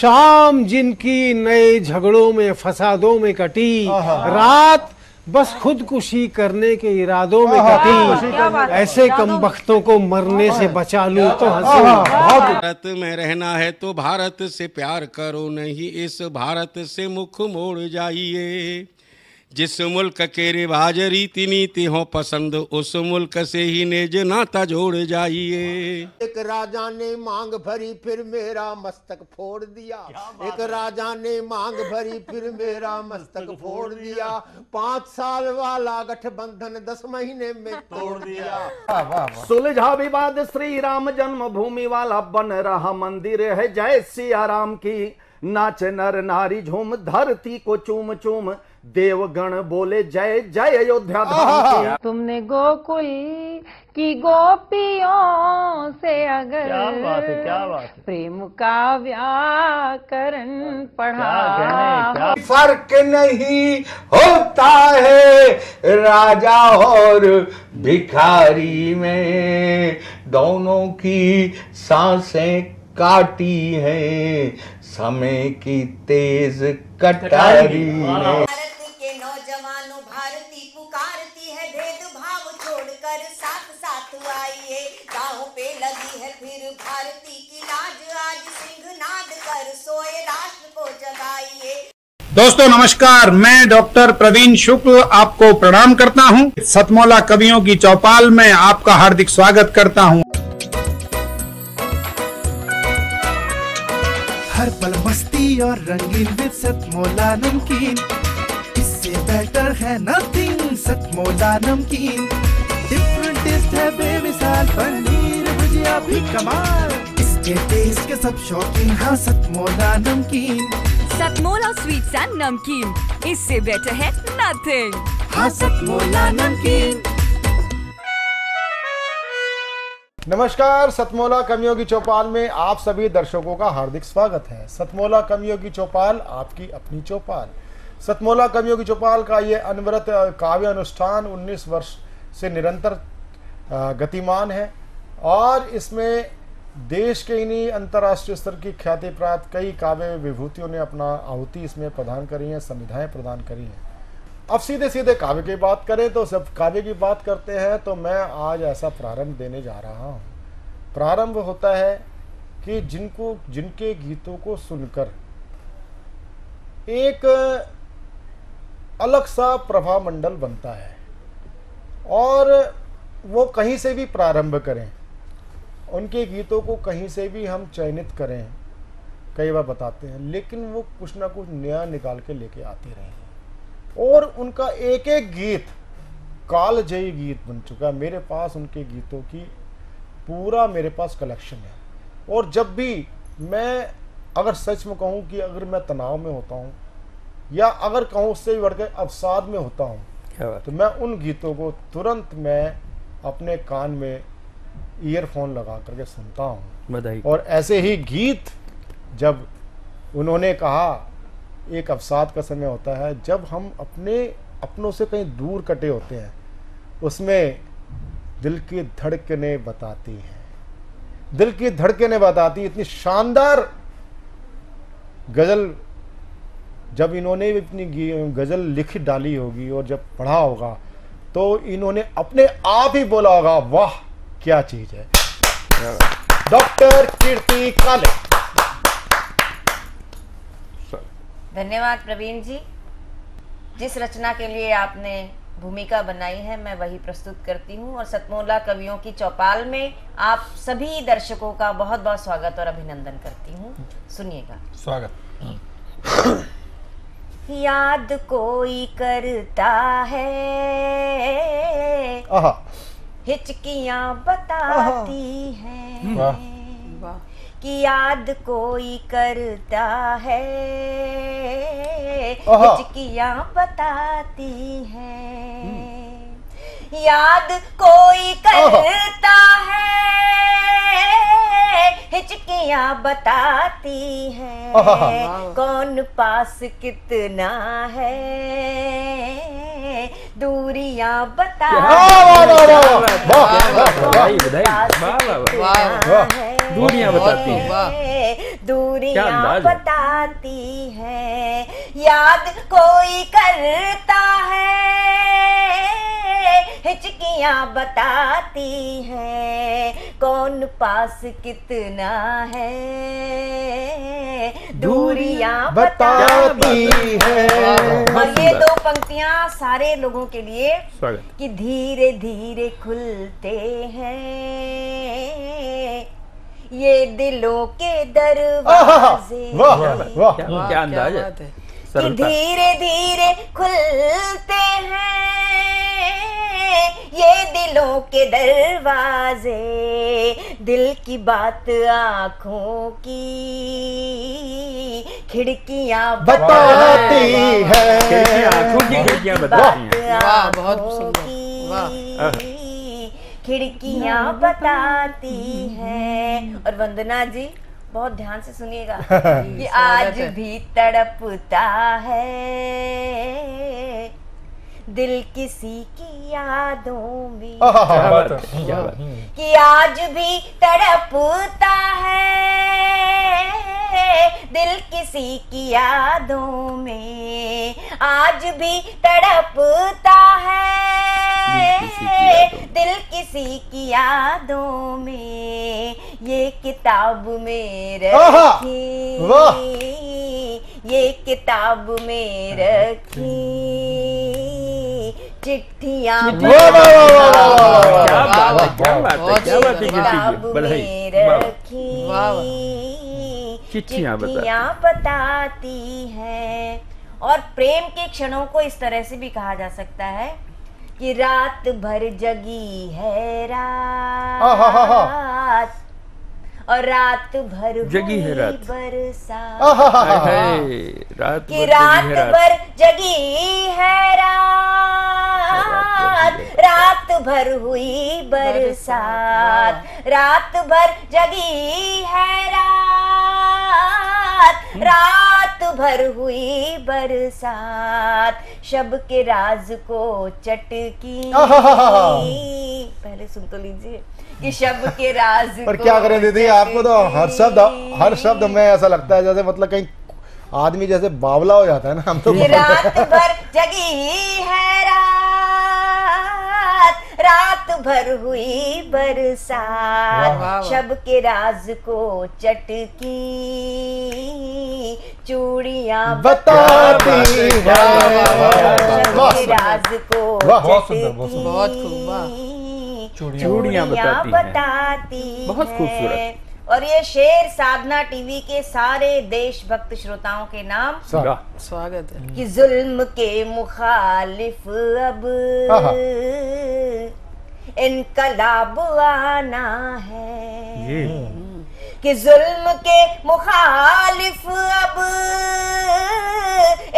शाम जिनकी नए झगड़ों में फसादों में कटी रात बस खुदकुशी करने के इरादों में कटी। ऐसे कम वक्तों को मरने से बचा लूँ तो हँसी। भारत में रहना है तो भारत से प्यार करो नहीं इस भारत से मुख मोड़ जाइए। जिस मुल्क के रिवाज रीति नीति हो पसंद उस मुल्क से ही नेज नाता जोड़ जाइए। एक राजा ने मांग भरी फिर मेरा मस्तक फोड़ दिया। एक राजा ने मांग भरी फिर मेरा मस्तक फोड़ दिया। पाँच साल वाला गठबंधन दस महीने में तोड़ दिया। सुलझा विवाद श्री राम जन्मभूमि वाला बन रहा मंदिर है जय सिया राम की। नाच नर नारी झूम धरती को चूम चूम देवगण बोले जय जय अयोध्या धाम तुमने गोकुल की गोपियों से अगर क्या बात है, क्या बात है। प्रेम का व्याकरण पढ़ा। क्या फ़र्क नहीं होता है राजा और भिखारी में दोनों की साँसें काटी हैं समय की तेज कटारी ने सोए राष्ट्र को जगाइए। दोस्तों नमस्कार। मैं डॉक्टर प्रवीण शुक्ल आपको प्रणाम करता हूँ। सतमौला कवियों की चौपाल में आपका हार्दिक स्वागत करता हूँ। हर पल मस्ती और रंगीन विद सतमोला नमकीन। इससे बेटर है नथिंग सतमोला नमकीन। डिफरेंट टेस्ट है बेमिसाल पनीर भुजिया भी कमाल। इसके टेस्ट के सब शौकीन हाँ सतमोला नमकीन। सतमोला स्वीट्स एंड नमकीन। इससे बेटर है नथिंग हाँ सतमोला नमकीन। नमस्कार सतमोला कमियों की चौपाल में आप सभी दर्शकों का हार्दिक स्वागत है। सतमोला कमियों की चौपाल आपकी अपनी चौपाल। सतमोला कमियों की चौपाल का ये अनवरत काव्य अनुष्ठान 19 वर्ष से निरंतर गतिमान है। और इसमें देश के इन्हीं अंतर्राष्ट्रीय स्तर की ख्याति प्राप्त कई काव्य विभूतियों ने अपना आहुति इसमें प्रदान करी है, संविधाएँ प्रदान करी हैं। अब सीधे सीधे काव्य की बात करें तो सब काव्य की बात करते हैं तो मैं आज ऐसा प्रारंभ देने जा रहा हूँ। प्रारंभ होता है कि जिनको, जिनके गीतों को सुनकर एक अलग सा प्रभाव मंडल बनता है और वो कहीं से भी प्रारंभ करें। उनके गीतों को कहीं से भी हम चयनित करें कई बार बताते हैं लेकिन वो कुछ ना कुछ नया निकाल के लेके आते रहे हैं। और उनका एक एक गीत काल जयी गीत बन चुका है। मेरे पास उनके गीतों की पूरा मेरे पास कलेक्शन है। और जब भी मैं अगर सच में कहूँ कि अगर मैं तनाव में होता हूँ या अगर कहूँ उससे भी बढ़कर अवसाद में होता हूँ। तो मैं उन गीतों को तुरंत मैं अपने कान में ईयरफोन लगा करके सुनता हूँ। बधाई। और ऐसे ही गीत जब उन्होंने कहा एक अवसाद का समय होता है जब हम अपने अपनों से कहीं दूर कटे होते हैं उसमें दिल की धड़कने बताती हैं। दिल की धड़कने बताती इतनी शानदार गज़ल जब इन्होंने अपनी गज़ल लिख डाली होगी और जब पढ़ा होगा तो इन्होंने अपने आप ही बोला होगा वाह क्या चीज़ है? डॉक्टर कीर्ति काले। धन्यवाद प्रवीण जी। जिस रचना के लिए आपने भूमिका बनाई है मैं वही प्रस्तुत करती हूँ और सतमोला कवियों की चौपाल में आप सभी दर्शकों का बहुत बहुत स्वागत और अभिनंदन करती हूँ। सुनिएगा। स्वागत। याद कोई करता है? आहा। हिचकियाँ बताती हैं वाह। कि याद कोई करता है। हिचकिया हिचकियाँ बताती हैं। याद कोई करता है। हिचकियाँ बताती है कौन पास कितना है? दूरियाँ बता वाह, दूरियाँ बताती हैं। दूरियाँ। बताती है। याद कोई करता है हिचकियाँ बताती है। कौन पास कितना है? दूरियाँ बताती है? और ये दो पंक्तियाँ सारे लोगों के लिए कि धीरे धीरे खुलते हैं। ये दिलों के दरवाजे। वाह वाह क्या अंदाज है? कि धीरे धीरे खुलते हैं ये दिलों के दरवाजे। दिल की बात आँखों की खिड़कियाँ बताती है। खिड़कियाँ आँखों की खिड़कियाँ बताती हैं। वाह बहुत सुंदर। खिड़कियाँ बताती हैं। और वंदना जी बहुत ध्यान से सुनिएगा कि आज भी तड़पता है। दिल किसी की यादों में। कि आज भी तड़पता है। दिल किसी की यादों में। आज भी तड़पता है। दिल किसी की यादों में ये किताब में रखी। ये किताब में रखी। चिट्ठियाँ किताब में रखी। चिट्ठियाँ बताती। हैं और प्रेम के क्षणों को इस तरह से भी कहा जा सकता है कि रात भर जगी है। रात और रात भर जगी है हुई रात। बरसात रात कि भर रात जगी है रात। भर जगी है रात। रात भर हुई बरसात। रात भर जगी है रात। रात भर हुई बरसात। शब के राज को चटकी पहले सुन तो लीजिए। कि शब के राज पर क्या करें दीदी आपको तो हर शब्द हर शब्द में ऐसा लगता है जैसे मतलब कहीं आदमी जैसे बावला हो जाता है ना हम तो रात भर जगी है रात। रात भर हुई बरसात शब के राज को चटकी चूड़िया बताती शब के राज को चटकी चूड़िया बताती हैं। बहुत खूबसूरत। और ये शेर साधना टीवी के सारे देशभक्त श्रोताओं के नाम स्वागत। है। कि जुल्म के मुखालिफ अब। इनकलाब आना है। ये। कि जुल्म के मुखालिफ अब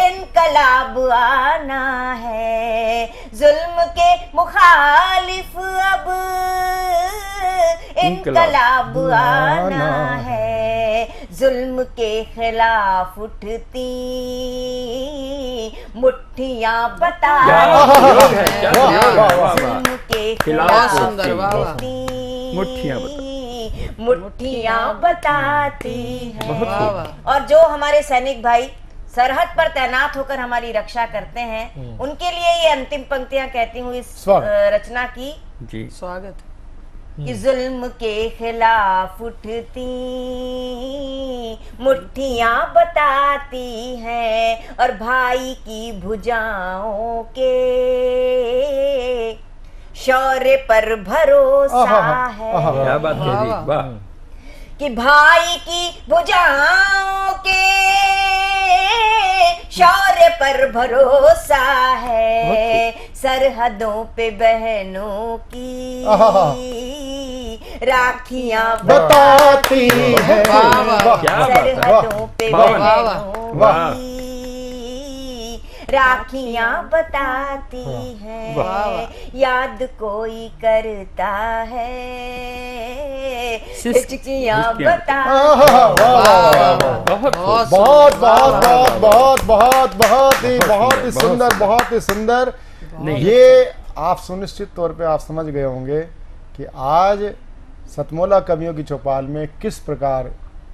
इनकलाब आना है। जुल्म के मुखालिफ अब इनकलाब आना है। जुल्म के खिलाफ उठती मुट्ठियाँ बता जुल्म के खिलाफ। उठती मुट्ठियाँ बता- मुट्ठियाँ बताती हैं। और जो हमारे सैनिक भाई सरहद पर तैनात होकर हमारी रक्षा करते हैं उनके लिए ये अंतिम पंक्तियाँ कहती हूँ इस रचना की। जी। स्वागत। कि जुल्म के खिलाफ उठती मुट्ठियाँ बताती हैं और भाई की भुजाओं के शौर्य पर भरोसा आहा, है। आहा, क्या बात है। जी वाह, वाह कि भाई की भुजाओं के शौर्य पर भरोसा है। सरहदों पे बहनों की। राखियाँ बताती है वाह, वाह। वाह, क्या बात है। सरहदों पे बहनों की राखियाँ बताती है। याद कोई करता है। शिष्ट- हिचकियाँ हिचकियाँ बता आहा, वाह, वाह, वाह, वाह। बहुत बहुत बहुत बहुत बहुत बहुत बहुत ही बहुत ही सुंदर बहुत ही सुंदर। ये आप सुनिश्चित तौर पे आप समझ गए होंगे कि आज सतमोला कवियों की चौपाल में किस प्रकार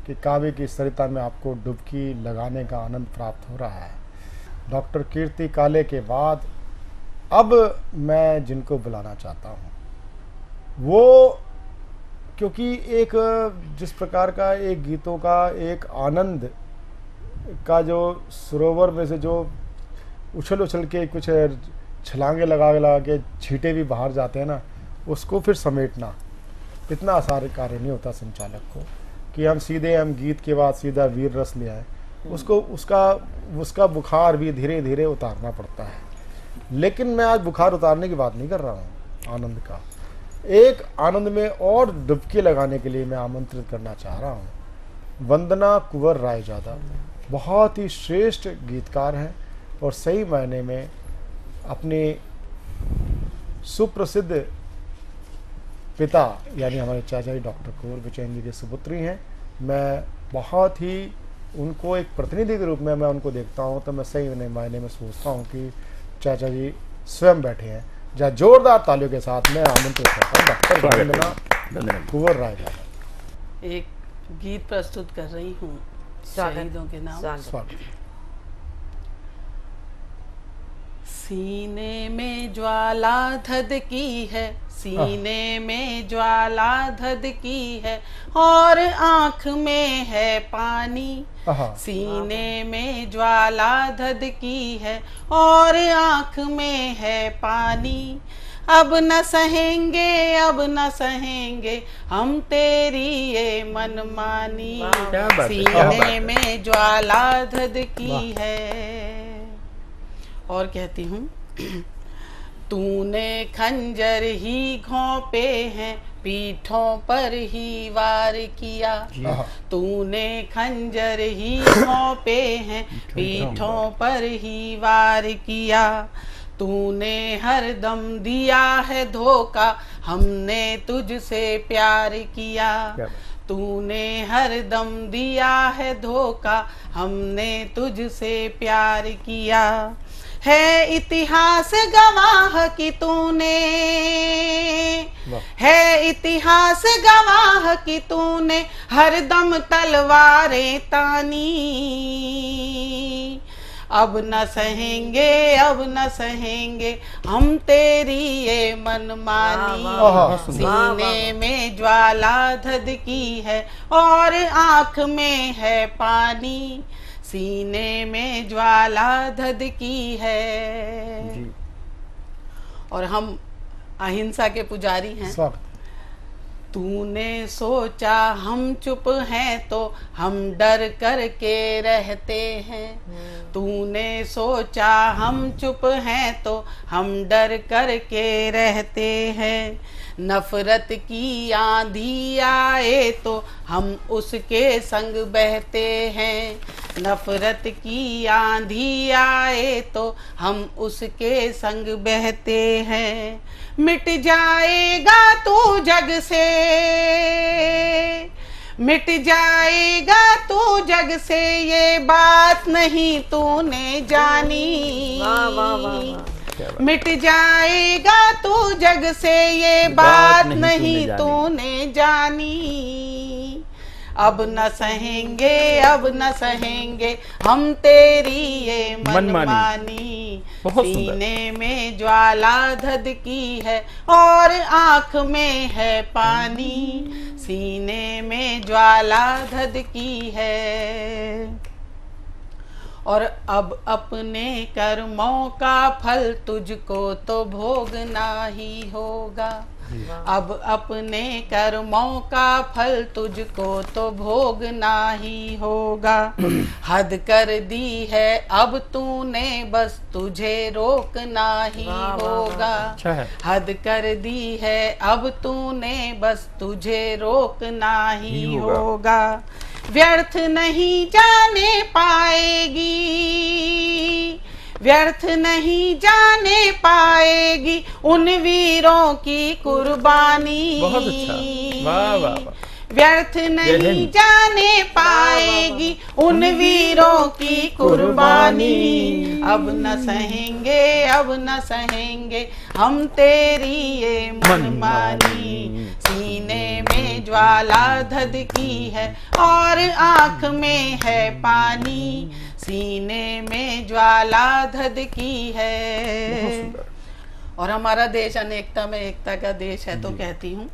के काव्य की सरिता में आपको डुबकी लगाने का आनंद प्राप्त हो रहा है। डॉक्टर कीर्ति काले के बाद अब मैं जिनको बुलाना चाहता हूँ। वो क्योंकि एक जिस प्रकार का एक गीतों का एक आनंद का जो सरोवर में से जो उछल उछल के कुछ छलांगे लगा लगा के छीटे भी बाहर जाते हैं ना, उसको फिर समेटना इतना आसान कार्य नहीं होता संचालक को कि हम सीधे हम गीत के बाद सीधा वीर रस ले आए। उसको, उसका उसका बुखार भी धीरे धीरे उतारना पड़ता है। लेकिन मैं आज बुखार उतारने की बात नहीं कर रहा हूँ, आनंद का। एक आनंद में और डुबकी लगाने के लिए मैं आमंत्रित करना चाह रहा हूँ। वंदना कुंवर राय ज़्यादा बहुत ही श्रेष्ठ गीतकार हैं और सही मायने में अपने सुप्रसिद्ध पिता, यानी हमारे चाचा जी डॉक्टर कुंवर बिचैन जी के सुपुत्री हैं। मैं बहुत ही उनको एक प्रतिनिधि के रूप में मैं उनको देखता हूँ तो मैं सही मायने में सोचता हूँ कि चाचा जी स्वयं बैठे हैं। जहाँ जोरदार तालियों के साथ मैं आमंत्रित करता हूँ डॉक्टर वंदना कुंवर राय जी। एक गीत प्रस्तुत कर रही हूँ शहीदों के नाम। स्वागत। सीने में ज्वाला धधकी है सीने में ज्वाला धधकी है और आँख में है पानी सीने में ज्वाला धधकी है और आँख में है पानी। अब न सहेंगे अब न सहेंगे हम तेरी ये मनमानी। सीने में ज्वाला धधकी है। और कहती हूँ तूने खंजर ही घोंपे हैं पीठों पर ही वार किया। आहा। तूने खंजर ही घोंपे हैं पीठों पर। ही वार किया। तूने हर दम दिया है धोखा हमने तुझसे प्यार किया। तूने हर दम दिया है धोखा हमने तुझसे प्यार किया। है इतिहास गवाह कि तूने। है इतिहास गवाह कि तूने हरदम तलवारें तानी। अब न सहेंगे अब न सहेंगे हम तेरी ये मनमानी। सीने में ज्वाला धधकी है और आँख में है पानी। सीने में ज्वाला धधकी है। और हम अहिंसा के पुजारी हैं। तूने सोचा हम चुप हैं तो हम डर कर के रहते हैं। तूने सोचा हम चुप हैं तो हम डर कर के रहते हैं। नफरत की आंधी आए तो हम उसके संग बहते हैं। नफरत की आंधी आए तो हम उसके संग बहते हैं। मिट जाएगा तू जग से मिट जाएगा तू जग से ये बात नहीं तूने जानी। वाह, वाह, वाह, मिट जाएगा तू जग से ये बात नहीं तूने जानी। अब न सहेंगे अब न सहेंगे हम तेरी ये मनमानी। सीने में ज्वाला धधकी है और आँख में है पानी। सीने में ज्वाला धधकी है। और अब अपने कर्मों का फल तुझको तो भोगना ही होगा। अब अपने कर्मों का फल तुझको तो भोगना ही होगा। हद कर दी है अब तूने बस तुझे रोकना ही। होगा। अच्छा हद कर दी है अब तूने बस तुझे रोकना ही होगा। व्यर्थ नहीं जाने पाएगी व्यर्थ नहीं जाने पाएगी उन वीरों की कुर्बानी बहुत अच्छा। वाह, वाह। व्यर्थ नहीं जाने पाएगी उन वीरों की कुर्बानी। अब न सहेंगे अब न सहेंगे हम तेरी ये मनमानी। सीने में ज्वाला धधकी है और आँख में है पानी। सीने में ज्वाला धधकी है। और हमारा देश अनेकता में एकता का देश है तो कहती हूँ।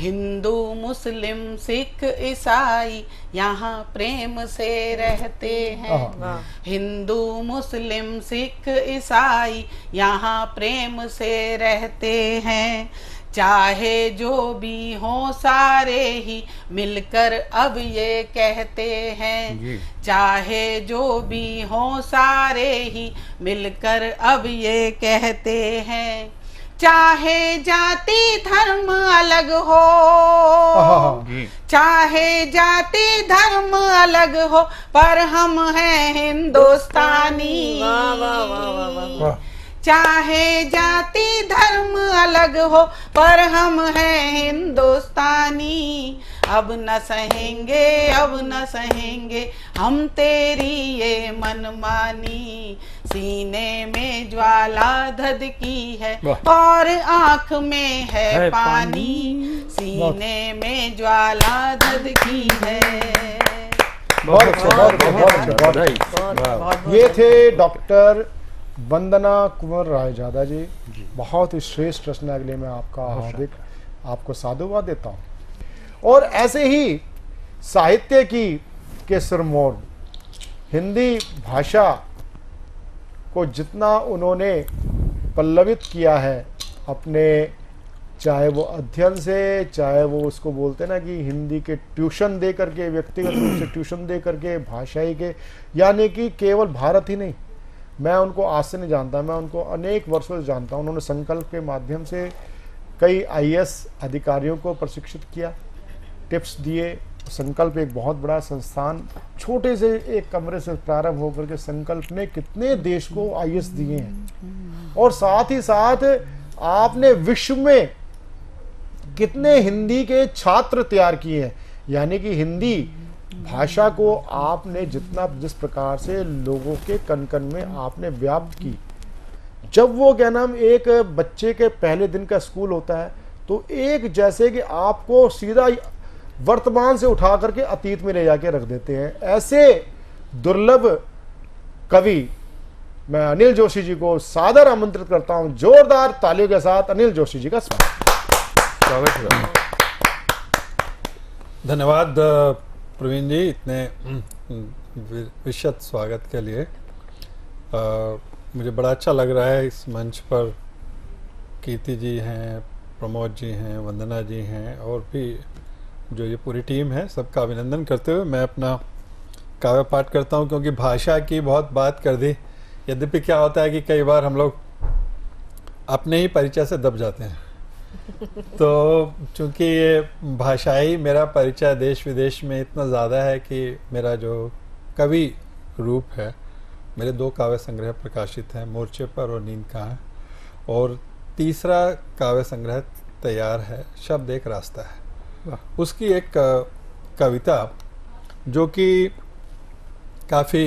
हिंदू मुस्लिम सिख ईसाई यहाँ प्रेम से रहते हैं। हिंदू मुस्लिम सिख ईसाई यहाँ प्रेम से रहते हैं। चाहे जो भी हो सारे ही मिलकर अब ये कहते हैं। चाहे जो भी हो सारे ही मिलकर अब ये कहते हैं। चाहे जाति धर्म अलग हो। चाहे जाति धर्म अलग हो पर हम हैं हिंदुस्तानी। चाहे जाति धर्म अलग हो पर हम हैं हिंदुस्तानी। अब न सहेंगे अब न सहेंगे हम तेरी ये मनमानी। सीने में ज्वाला धधकी है। और आँख में है है पानी। सीने में ज्वाला धधकी है। बहुत अच्छा बहुत अच्छा, अच्छा। अच्छा। ये थे डॉक्टर वंदना कुंवर रायजादा जी। बहुत ही श्रेष्ठ रचना के लिए मैं आपका। हार्दिक आपको साधुवाद देता हूँ। और ऐसे ही साहित्य की के सिरमौर हिंदी भाषा को जितना उन्होंने पल्लवित किया है, अपने चाहे वो अध्ययन से, चाहे वो उसको बोलते ना कि हिंदी के ट्यूशन दे करके, व्यक्तिगत रूप से ट्यूशन दे करके, भाषाई के, यानी कि केवल भारत ही नहीं। मैं उनको आज से नहीं जानता, मैं उनको अनेक वर्षों से जानता हूँ। उन्होंने संकल्प के माध्यम से कई आईएएस अधिकारियों को प्रशिक्षित किया, टिप्स दिए संकल्प एक बहुत बड़ा संस्थान, छोटे से एक कमरे से प्रारंभ होकर के संकल्प ने कितने देश को आईएएस दिए हैं। और साथ ही साथ आपने विश्व में कितने हिंदी के छात्र तैयार किए हैं। यानी कि हिंदी भाषा को आपने जितना, जिस प्रकार से लोगों के कन कन में आपने व्याप्त की। जब वो, क्या नाम, एक बच्चे के पहले दिन का स्कूल होता है तो एक जैसे कि आपको सीधा वर्तमान से उठा करके अतीत में ले जाके रख देते हैं। ऐसे दुर्लभ कवि मैं अनिल जोशी जी को सादर आमंत्रित करता हूँ। जोरदार तालियों के साथ अनिल जोशी जी का स्वागत। धन्यवाद प्रवीण जी इतने हम्म, विशद स्वागत के लिए। अ, मुझे बड़ा अच्छा लग रहा है इस मंच पर। कीर्ति जी हैं प्रमोद जी हैं वंदना जी हैं और भी जो ये पूरी टीम है सबका अभिनंदन करते हुए मैं अपना काव्य पाठ करता हूँ क्योंकि भाषा की बहुत बात कर दी। यद्यपि क्या होता है कि कई बार हम लोग अपने ही परिचय से दब जाते हैं। तो चूँकि ये भाषाई मेरा परिचय देश विदेश में इतना ज़्यादा है कि मेरा जो कवि रूप है मेरे दो काव्य संग्रह प्रकाशित हैं मोर्चे पर और नींद कहाँ और तीसरा काव्य संग्रह तैयार है शब्द एक रास्ता है। उसकी एक कविता जो कि काफ़ी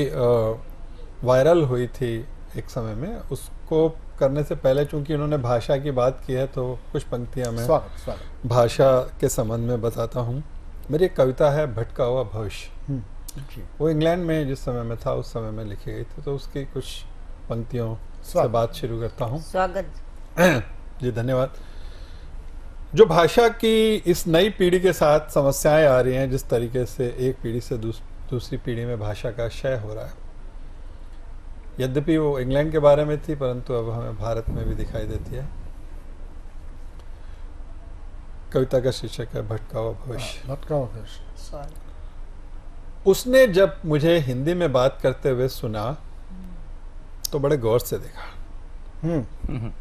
वायरल हुई थी एक समय में। उसको करने से पहले चूँकि उन्होंने भाषा की बात की है तो कुछ पंक्तियाँ मैं स्वागत स्वागत। भाषा के संबंध में बताता हूँ। मेरी एक कविता है भटका हुआ भविष्य। वो इंग्लैंड में जिस समय में था उस समय में लिखी गई थी। तो उसकी कुछ पंक्तियों से बात शुरू करता हूँ। स्वागत। जी धन्यवाद। जो भाषा की इस नई पीढ़ी के साथ समस्याएँ आ रही हैं जिस तरीके से एक पीढ़ी से दूस, दूसरी पीढ़ी में भाषा का क्षय हो रहा है। यद्यपि वो इंग्लैंड के बारे में थी परंतु अब हमें भारत में भी दिखाई देती है। कविता का शीर्षक है भटका हुआ भविष्य। भटका हुआ भविष्य। उसने जब मुझे हिंदी में बात करते हुए सुना तो बड़े गौर से देखा। हम्म।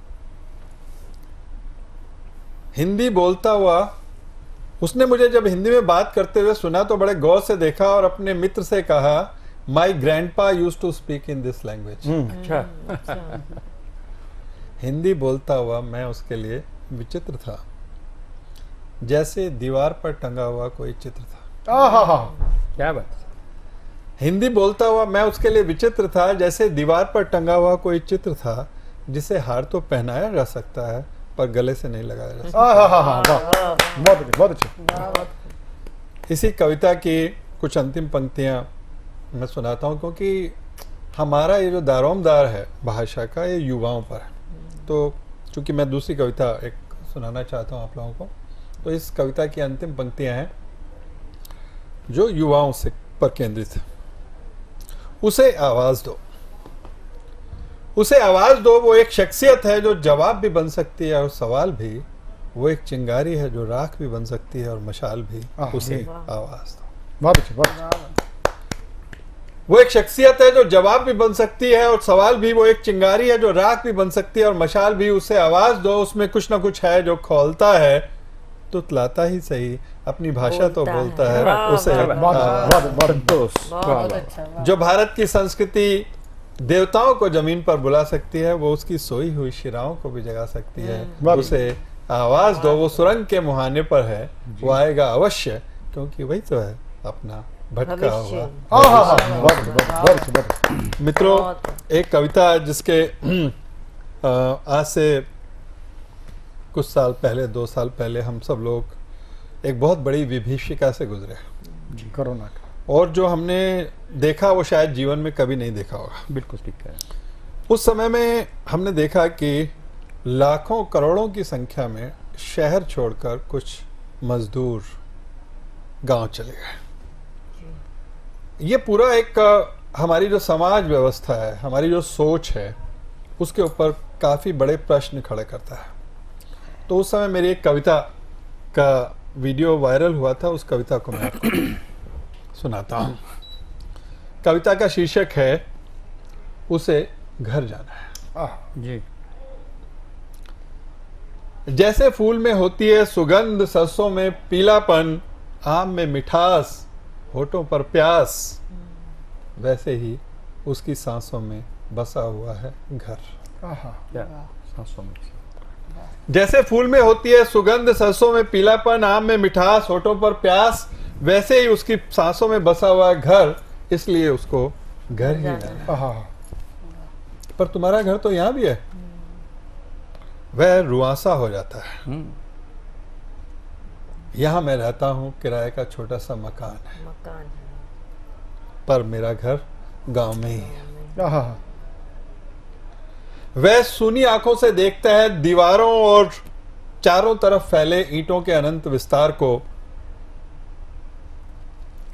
हिंदी बोलता हुआ उसने मुझे जब हिंदी में बात करते हुए सुना तो बड़े गौर से देखा और अपने मित्र से कहा my grandpa used to speak in this language अच्छा। हिंदी बोलता हुआ मैं उसके लिए विचित्र था जैसे दीवार पर टंगा हुआ कोई चित्र था। आहा। क्या बात हिंदी बोलता हुआ मैं उसके लिए विचित्र था जैसे दीवार पर टंगा हुआ कोई चित्र था जिसे हार तो पहनाया जा सकता है पर गले से नहीं लगाया जा सकता बहुत अच्छे बहुत अच्छे। इसी कविता की कुछ अंतिम पंक्तियाँ मैं सुनाता हूँ क्योंकि हमारा ये जो दारोमदार है भाषा का ये युवाओं पर है। तो चूँकि मैं दूसरी कविता एक सुनाना चाहता हूँ आप लोगों को तो इस कविता की अंतिम पंक्तियाँ हैं जो युवाओं से पर केंद्रित है। उसे आवाज़ दो। उसे आवाज़ दो वो एक शख्सियत है जो जवाब भी बन सकती है और सवाल भी वो एक चिंगारी है जो राख भी बन सकती है और मशाल भी उसे आवाज़ दो। बहुत अच्छे बहुत वो एक शख्सियत है जो जवाब भी बन सकती है और सवाल भी वो एक चिंगारी है जो राख भी बन सकती है और मशाल भी उसे आवाज़ दो उसमें कुछ ना कुछ है जो खोलता है तुतलाता ही सही अपनी भाषा तो बोलता है। है उसे बहुत बहुत बहुत बहुत वाह। जो भारत की संस्कृति देवताओं को ज़मीन पर बुला सकती है वो उसकी सोई हुई शिराओं को भी जगा सकती है। उसे आवाज़ दो वो सुरंग के मुहाने पर है वो आएगा अवश्य क्योंकि वही तो है अपना भटका। हुआ। हा बहुत बहुत बहुत बहुत अच्छे मित्रों एक कविता जिसके आज से कुछ साल पहले दो साल पहले हम सब लोग एक बहुत बड़ी विभीषिका से गुजरे। कोरोना का। और जो हमने देखा वो शायद जीवन में कभी नहीं देखा होगा। बिल्कुल ठीक है। उस समय में हमने देखा कि लाखों करोड़ों की संख्या में शहर छोड़कर कुछ मजदूर गाँव चले गए। ये पूरा एक हमारी जो समाज व्यवस्था है हमारी जो सोच है उसके ऊपर काफ़ी बड़े प्रश्न खड़े करता है। तो उस समय मेरी एक कविता का वीडियो वायरल हुआ था उस कविता को मैं सुनाता हूँ। कविता का शीर्षक है उसे घर जाना है। आह जी। जैसे फूल में होती है सुगंध सरसों में पीलापन आम में मिठास होठों पर प्यास वैसे ही उसकी सांसों में बसा हुआ है घर। क्या? सांसों में। जैसे फूल में होती है सुगंध सरसों में पीलापन आम में मिठास होठों पर प्यास वैसे ही उसकी सांसों में बसा हुआ घर इसलिए उसको घर ही है। पर तुम्हारा घर तो यहाँ भी है? वह रुआसा हो जाता है। हम्म। यहाँ मैं रहता हूँ किराए का छोटा सा मकान है। मकान पर मेरा घर गाँव में ही है। आहा। वह सुनी आँखों से देखता है दीवारों और चारों तरफ़ फैले ईंटों के अनंत विस्तार को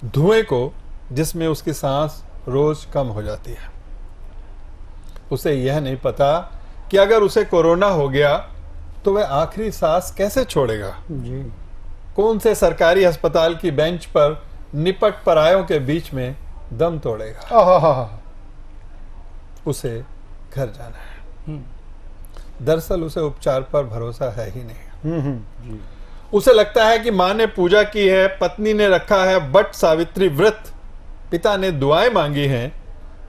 धुएँ को जिसमें उसकी सांस रोज कम हो जाती है। उसे यह नहीं पता कि अगर उसे कोरोना हो गया तो वह आखिरी सांस कैसे छोड़ेगा? जी। कौन से सरकारी अस्पताल की बेंच पर निपट परायों के बीच में दम तोड़ेगा? उसे घर जाना है। दरअसल उसे उपचार पर भरोसा है ही नहीं। हम्म हम्म उसे लगता है कि माँ ने पूजा की है पत्नी ने रखा है बट सावित्री व्रत। पिता ने दुआएँ मांगी हैं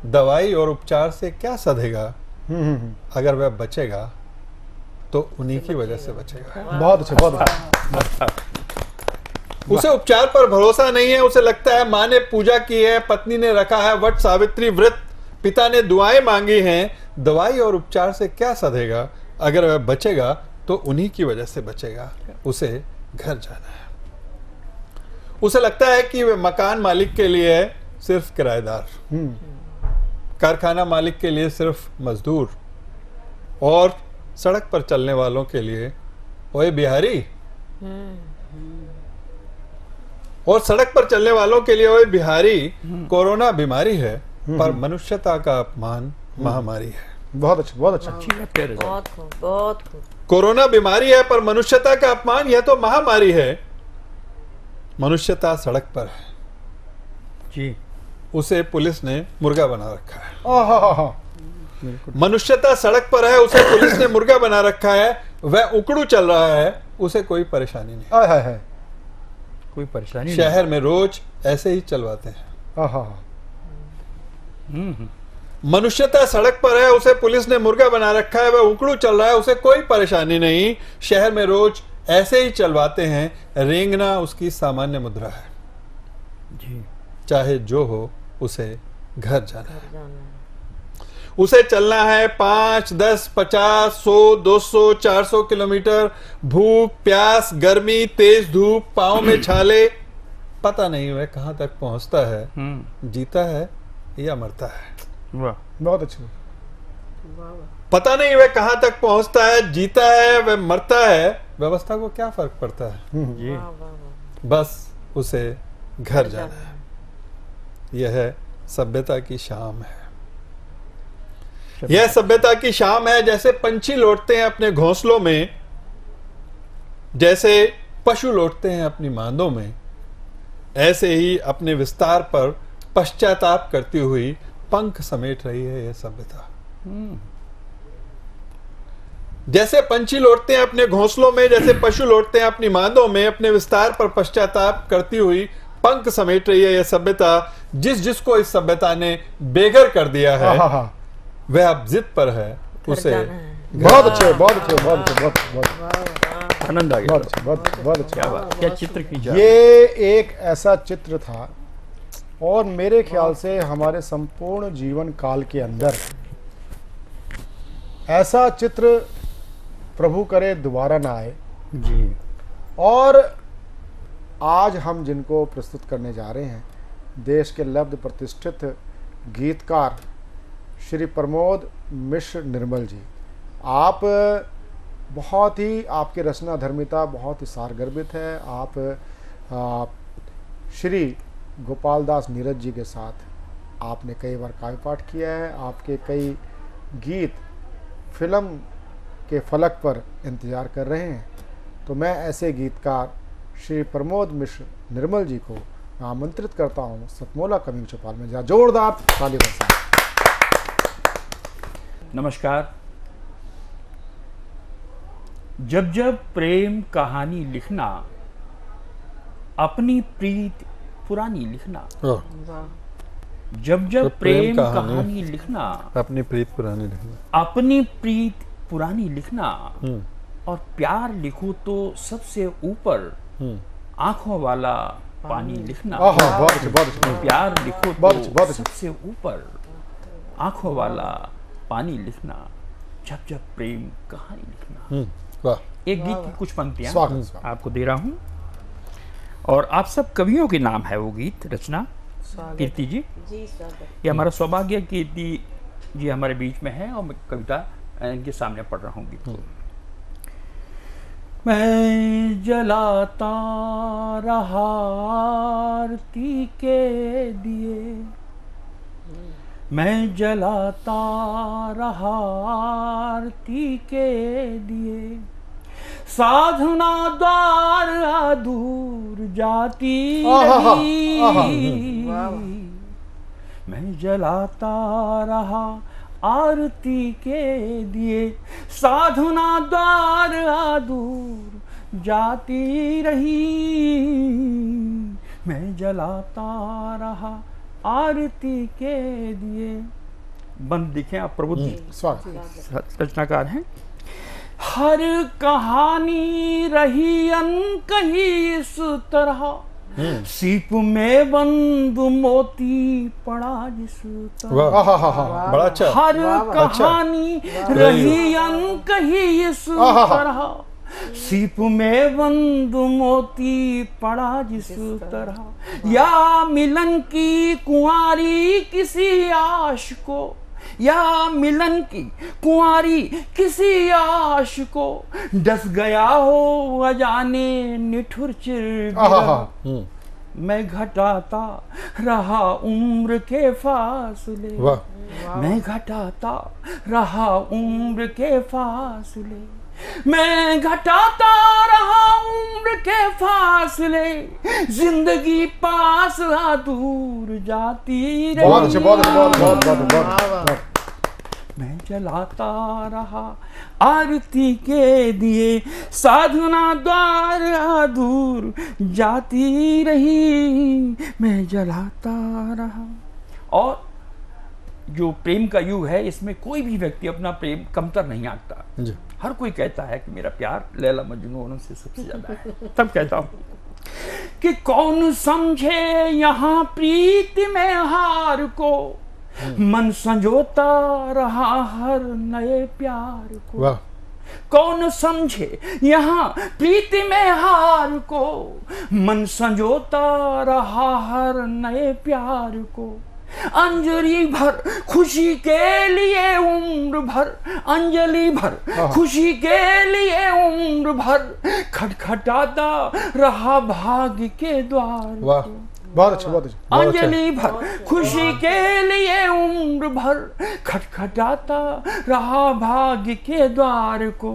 दवाई और उपचार से क्या सधेगा? हम्म हम्म अगर वह बचेगा तो उन्हीं की वजह से बचेगा। बहुत अच्छा बहुत अच्छे। उसे उपचार पर भरोसा नहीं है उसे लगता है माँ ने पूजा की है पत्नी ने रखा है वट सावित्री व्रत। पिता ने दुआएँ मांगी हैं दवाई और उपचार से क्या सधेगा? अगर वह बचेगा तो उन्हीं की वजह से बचेगा। उसे घर जाना है। उसे लगता है कि वह मकान मालिक के लिए है सिर्फ़ किराएदार। कारखाना मालिक के लिए सिर्फ़ मजदूर। और सड़क पर चलने वालों के लिए ओए बिहारी। और सड़क पर चलने वालों के लिए ओए बिहारी कोरोना बीमारी है। पर मनुष्यता का अपमान महामारी है। बहुत अच्छे बहुत अच्छे। अच्छी बात कह रहे बहुत खूब बहुत खूब कोरोना बीमारी है पर मनुष्यता का अपमान यह तो महामारी है। मनुष्यता सड़क पर है। जी। उसे पुलिस ने मुर्गा बना रखा है। हा हा। मनुष्यता सड़क पर है उसे पुलिस ने मुर्गा बना रखा है। वह उकड़ू चल रहा है उसे कोई परेशानी नहीं। हाय कोई परेशानी शहर में रोज ऐसे ही चलवाते हैं आहा हा नहीं हम्म, हम्म, मनुष्यता सड़क पर है उसे पुलिस ने मुर्गा बना रखा है वह उकड़ू चल रहा है उसे कोई परेशानी नहीं। शहर में रोज ऐसे ही चलवाते हैं रेंगना उसकी सामान्य मुद्रा है। जी। चाहे जो हो उसे घर जाना है। उसे चलना है पाँच दस पचास सौ दो सौ चार सौ किलोमीटर। भूख प्यास गर्मी तेज धूप पाँव में छाले। पता नहीं वह कहाँ तक पहुँचता है। जीता है या मरता है। वाह। बहुत अच्छी पता नहीं वह कहाँ तक पहुँचता है जीता है वह मरता है। व्यवस्था को क्या फ़र्क पड़ता है? जी बस उसे घर जाना है। यह है सभ्यता की शाम है। यह सभ्यता की शाम है जैसे पंछी लौटते हैं अपने घोंसलों में जैसे पशु लौटते हैं अपनी मांदों में ऐसे ही अपने विस्तार पर पश्चाताप करती हुई पंख समेट रही है यह सभ्यता। जैसे पंछी लौटते हैं अपने घोंसलों में जैसे पशु लौटते हैं अपनी मांदों में अपने विस्तार पर पश्चाताप करती हुई पंख समेट रही है यह सभ्यता जिस जिसको इस सभ्यता ने बेघर कर दिया है हाँ, हाँ। वह अब जिद पर है उसे बहुत अच्छे बहुत अच्छे बहुत अच्छे बहुत बहुत आनंद आ गया। बहुत बहुत बहुत अच्छे। क्या बात क्या चित्र की जा ये एक ऐसा चित्र था और मेरे ख्याल से हमारे संपूर्ण जीवन काल के अंदर ऐसा चित्र प्रभु करे दोबारा ना आए। जी। और आज हम जिनको प्रस्तुत करने जा रहे हैं देश के लब्ध प्रतिष्ठित गीतकार श्री प्रमोद मिश्र निर्मल जी आप बहुत ही आपकी रचना धर्मिता बहुत ही सारगर्भित है। आप आ, श्री गोपाल दास नीरज जी के साथ आपने कई बार काव्य पाठ किया है। आपके कई गीत फ़िल्म के फलक पर इंतज़ार कर रहे हैं। तो मैं ऐसे गीतकार श्री प्रमोद मिश्र निर्मल जी को आमंत्रित करता हूँ। सतमोला कमिंग चौपाल में जा जोरदार ताली बरसाएँ। नमस्कार। जब जब प्रेम कहानी लिखना, अपनी प्रीत पुरानी लिखना। जब जब तो प्रेम कहानी। लिखना। अपनी प्रीत पुरानी लिखना। अपनी प्रीत पुरानी लिखना। हम्म, और प्यार लिखो तो सबसे ऊपर हम्म। आँखों वाला पानी लिखना। आहा, बहुत बहुत। प्यार लिखो तो। सबसे ऊपर आँखों वाला पानी लिखना। जब जब प्रेम कहानी लिखना। हम्म, एक गीत की कुछ पंक्तियाँ। आपको दे रहा हूँ। और आप सब कवियों के नाम है वो गीत रचना। कीर्ति जी। जी ये हमारा सौभाग्य कीर्ति जी हमारे बीच में है और मैं कविता इनके सामने पढ़ रहा हूँ गीत को। मैं जलाता रहा आरती के दिए मैं जलाता रहा आरती के दिए साधना द्वार दूर जाती रही। मैं जलाता रहा आरती के दिए। साधना द्वार दूर जाती रही। मैं जलाता रहा आरती के दिए। बंद दिखे आप प्रभु स्वागत। रचनाकार हैं। हर कहानी रही अनकही इस तरह। सीप में बंद मोती पड़ा जिस तरह। बड़ा अच्छा। हर। कहानी। रही अनकही इस तरह। सीप में बंद मोती पड़ा जिस तरह। या मिलन की कुंवारी किसी आश को या मिलन की कुआरी किसी आश को डस गया हो अजाने निठुर चिर आहा, मैं घटाता रहा उम्र के फासले। मैं घटाता रहा उम्र के फासले। मैं घटाता रहा उम्र के फासले ज़िंदगी पास दूर जाती रही। बहुत बहुत बहुत बहुत बहुत बहुत। बहुत मैं जलाता रहा आरती के दिए साधना द्वार दूर जाती रही। मैं जलाता रहा। और जो प्रेम का युग है इसमें कोई भी व्यक्ति अपना प्रेम कमतर नहीं आंकता। जी। हर कोई कहता है कि मेरा प्यार लैला मजनू उनसे सबसे ज़्यादा है। तब कहता हूँ कि कौन समझे यहाँ प्रीति में हार को? मन संजोता रहा हर नए प्यार को। कौन समझे यहाँ प्रीति में हार को? मन संजोता रहा हर नए प्यार को। अंजलि भर खुशी के लिए उम्र भर अंजलि भर खुशी के लिए उम्र भर खटखटाता रहा भाग्य के द्वार वाह बहुत अच्छा बहुत अच्छा बहुत अच्छा। अंजलि भर खुशी के लिए उम्र भर खटखटाता रहा भाग्य के द्वार को।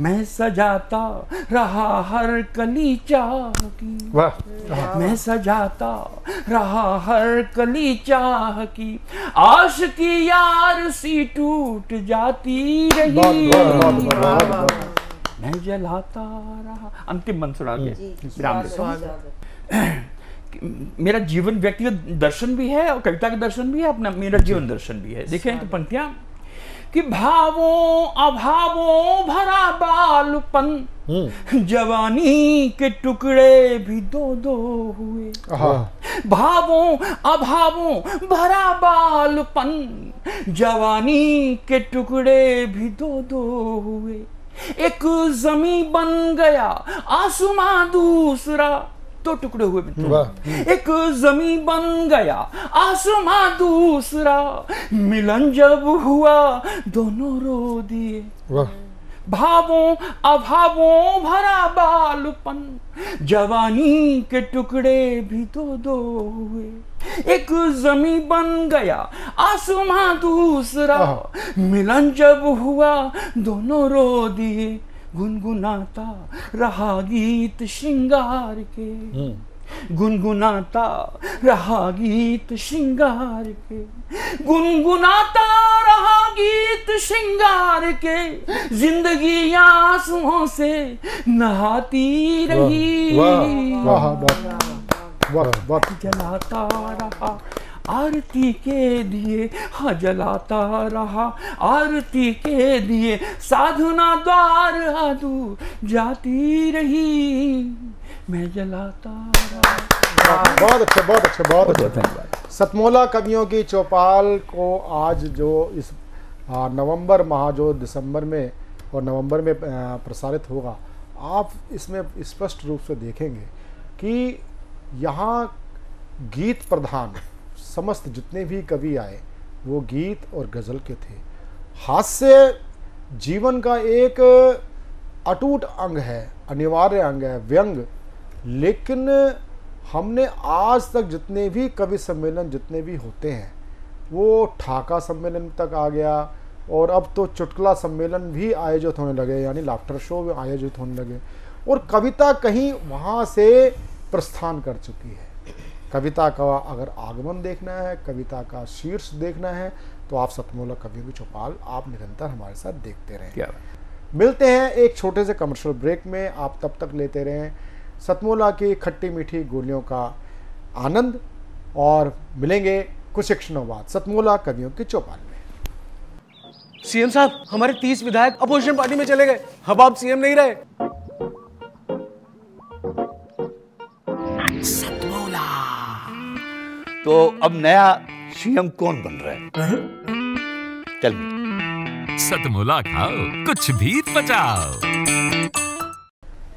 मैं सजाता रहा हर कली चाह की। वाह। मैं सजाता रहा हर कली चाह की। आश की यार सी टूट जाती रही। मैं जलाता रहा। अंतिम मन सुना। कि मेरा जीवन व्यक्तिगत दर्शन भी है और कविता का दर्शन भी है अपना मेरा जीवन दर्शन भी है। देखें तो पंक्तियाँ कि भावों अभावों भरा बालपन। जवानी के टुकड़े भी दो दो हुए। भावों अभावों भरा बालपन। जवानी के टुकड़े भी दो दो हुए। एक जमी बन गया आसमां दूसरा। दो टुकड़े हुए मित्रों। एक जमी बन गया आसमां दूसरा मिलन जब हुआ दोनों रो दिए। भावों अभावों भरा बालपन जवानी के टुकड़े भी दो दो हुए। एक जमी बन गया आसमां दूसरा मिलन जब हुआ दोनों रो दिए। गुनगुनाता रहा गीत श्रृंगार के। गुनगुनाता रहा गीत श्रृंगार के। गुनगुनाता रहा गीत श्रृंगार के। ज़िंदगी आंसुओं से नहाती रही। वाह वाह वाह बहुत जलाता रहा आरती के दिए हाँ जलाता रहा। आरती के दिए साधना द्वार आदू जाती रही। मैं जलाता रहा। बहुत अच्छा बहुत अच्छा बहुत अच्छा। धन्यवाद। सतमोला कवियों की चौपाल को आज जो इस नवंबर माह जो दिसंबर में और नवंबर में प्रसारित होगा आप इसमें स्पष्ट रूप से देखेंगे कि यहाँ गीत प्रधान समस्त जितने भी कवि आए, वो गीत और गज़ल के थे। हास्य जीवन का एक अटूट अंग है, अनिवार्य अंग है, व्यंग। लेकिन हमने आज तक जितने भी कवि सम्मेलन जितने भी होते हैं, वो ठाका सम्मेलन तक आ गया और अब तो चुटकुला सम्मेलन भी आयोजित होने लगे, यानी लाफ्टर शो भी आयोजित होने लगे। और कविता कहीं वहाँ से प्रस्थान कर चुकी है। कविता का अगर आगमन देखना है कविता का शीर्ष देखना है तो आप सतमोला कवियों की चौपाल आप निरंतर हमारे साथ देखते रहें। मिलते हैं एक छोटे से कमर्शियल ब्रेक में आप तब तक लेते रहें। सतमोला की खट्टी मीठी गोलियों का आनंद और मिलेंगे कुछ क्षणों बाद सतमोला कवियों की चौपाल में। सीएम साहब हमारे तीस विधायक अपोजिशन पार्टी में चले गए। अब आप सीएम नहीं रहे। तो अब नया सीएम कौन बन रहा है? चल सतमुला खाओ कुछ भी बचाओ।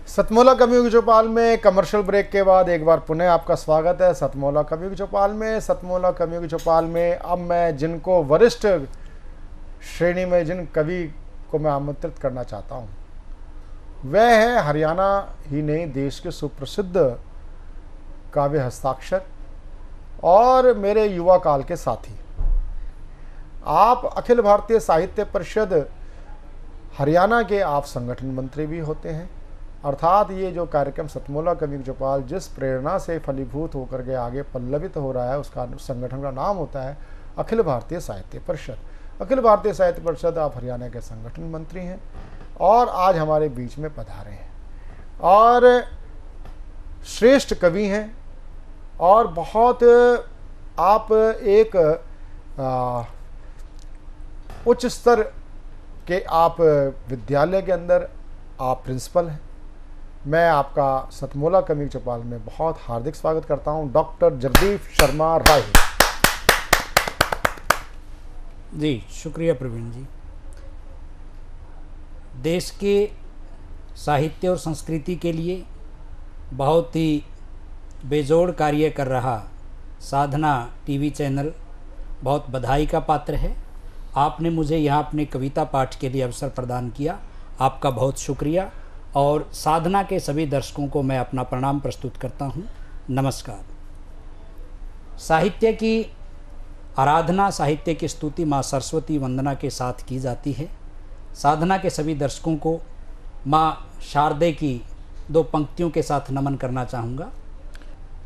सतमोला कवियों की चौपाल में कमर्शियल ब्रेक के बाद एक बार पुनः आपका स्वागत है सतमोला कवियों की चौपाल में। सतमोला कवियों की चौपाल में अब मैं जिनको वरिष्ठ श्रेणी में जिन कवि को मैं आमंत्रित करना चाहता हूँ वह है हरियाणा ही नहीं देश के सुप्रसिद्ध काव्य हस्ताक्षर और मेरे युवा काल के साथी। आप अखिल भारतीय साहित्य परिषद हरियाणा के आप संगठन मंत्री भी होते हैं। अर्थात ये जो कार्यक्रम सतमोला कवि चौपाल जिस प्रेरणा से फलीभूत होकर के आगे पल्लवित हो रहा है, उसका संगठन का नाम होता है अखिल भारतीय साहित्य परिषद। अखिल भारतीय साहित्य परिषद आप हरियाणा के संगठन मंत्री हैं और आज हमारे बीच में पधारे हैं। और श्रेष्ठ कवि हैं और बहुत, आप एक उच्च स्तर के आप विद्यालय के अंदर आप प्रिंसिपल हैं। मैं आपका सतमोला कमी चौपाल में बहुत हार्दिक स्वागत करता हूँ, डॉक्टर जगदीप शर्मा राय। जी, शुक्रिया प्रवीण जी। देश के साहित्य और संस्कृति के लिए बहुत ही बेजोड़ कार्य कर रहा साधना टीवी चैनल बहुत बधाई का पात्र है। आपने मुझे यहाँ अपने कविता पाठ के लिए अवसर प्रदान किया। आपका बहुत शुक्रिया। और साधना के सभी दर्शकों को मैं अपना प्रणाम प्रस्तुत करता हूँ। नमस्कार। साहित्य की आराधना, साहित्य की स्तुति माँ सरस्वती वंदना के साथ की जाती है। साधना के सभी दर्शकों को माँ शारदे की दो पंक्तियों के साथ नमन करना चाहूँगा।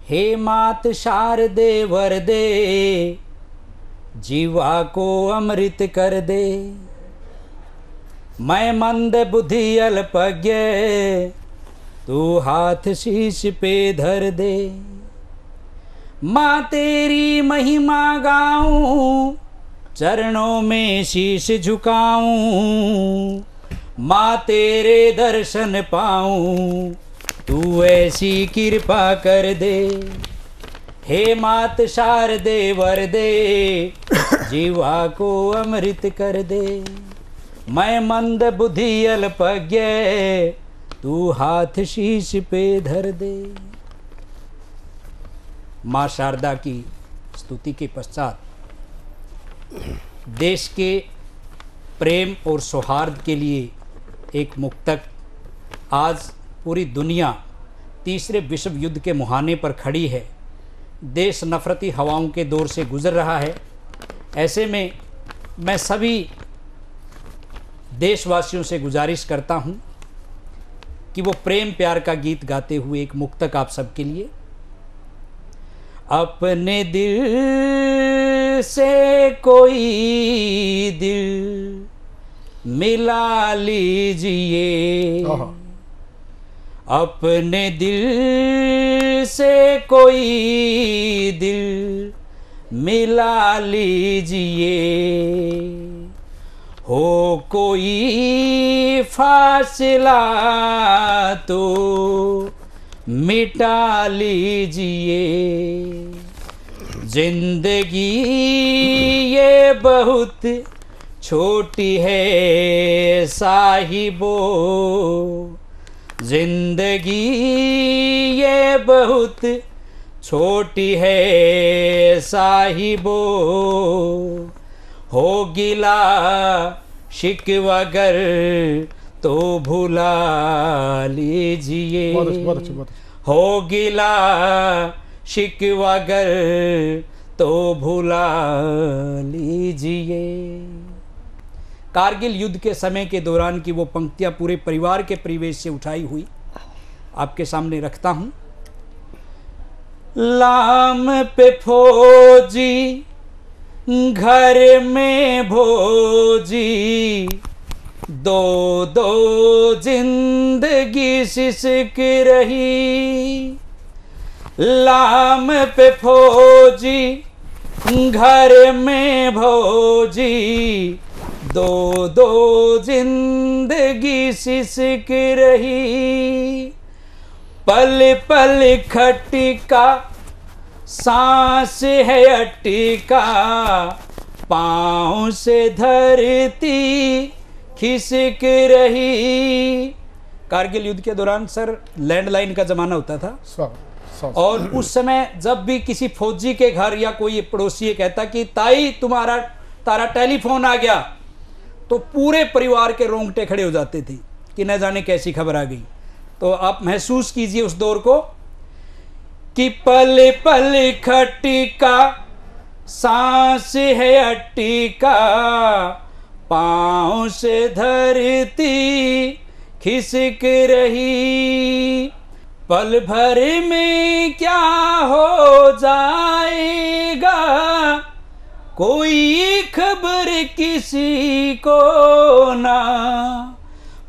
हे मात शारदे वरदे, जीवा को अमृत कर दे। मैं मंद बुद्धि अल्पज्ञ, तू हाथ शीश पे धर दे। माँ तेरी महिमा गाऊं, चरणों में शीश झुकाऊं। माँ तेरे दर्शन पाऊँ तू ऐसी कृपा कर दे। हे मात शारदे वरदे जीवा को अमृत कर दे। मैं मंद बुद्धि अल्पज्ञ तू हाथ शीश पे धर दे। माँ शारदा की स्तुति के पश्चात देश के प्रेम और सौहार्द के लिए एक मुक्तक आज पूरी दुनिया तीसरे विश्व युद्ध के मुहाने पर खड़ी है। देश नफरती हवाओं के दौर से गुजर रहा है। ऐसे में मैं सभी देशवासियों से गुजारिश करता हूँ कि वो प्रेम प्यार का गीत गाते हुए एक मुक्तक आप सबके लिए अपने दिल से कोई दिल मिला लीजिए। अपने दिल से कोई दिल मिला लीजिए। हो कोई फासला तो मिटा लीजिए। ज़िंदगी ये बहुत छोटी है साहिबो। ज़िंदगी ये बहुत छोटी है साहिबो। हो गिला शिकवगर तो भुला लीजिए। अच्छी, अच्छी, बहुत हो गिला शिकवगर तो भुला लीजिए। कारगिल युद्ध के समय के दौरान की वो पंक्तियाँ पूरे परिवार के परिवेश से उठाई हुई। आपके सामने रखता हूँ। लाम पे फौजी, घर में भोजी, दो दो ज़िंदगी सिसक रही। लाम पे फौजी, घर में भोजी दो दो ज़िंदगी सिसक रही। पल पल खटका सांस है अटका। पाँव से धरती खिसक रही। कारगिल युद्ध के दौरान सर लैंडलाइन का जमाना होता था। और उस समय जब भी किसी फौजी के घर या कोई पड़ोसी कहता कि ताई तुम्हारा तारा टेलीफोन आ गया। तो पूरे परिवार के रोंगटे खड़े हो जाते थे कि न जाने कैसी खबर आ गई। तो आप महसूस कीजिए उस दौर को कि पल पल खटका, सांस है अट्टिका पाँव से धरती खिसक रही। पल भर में क्या हो जाएगा? कोई खबर किसी को ना।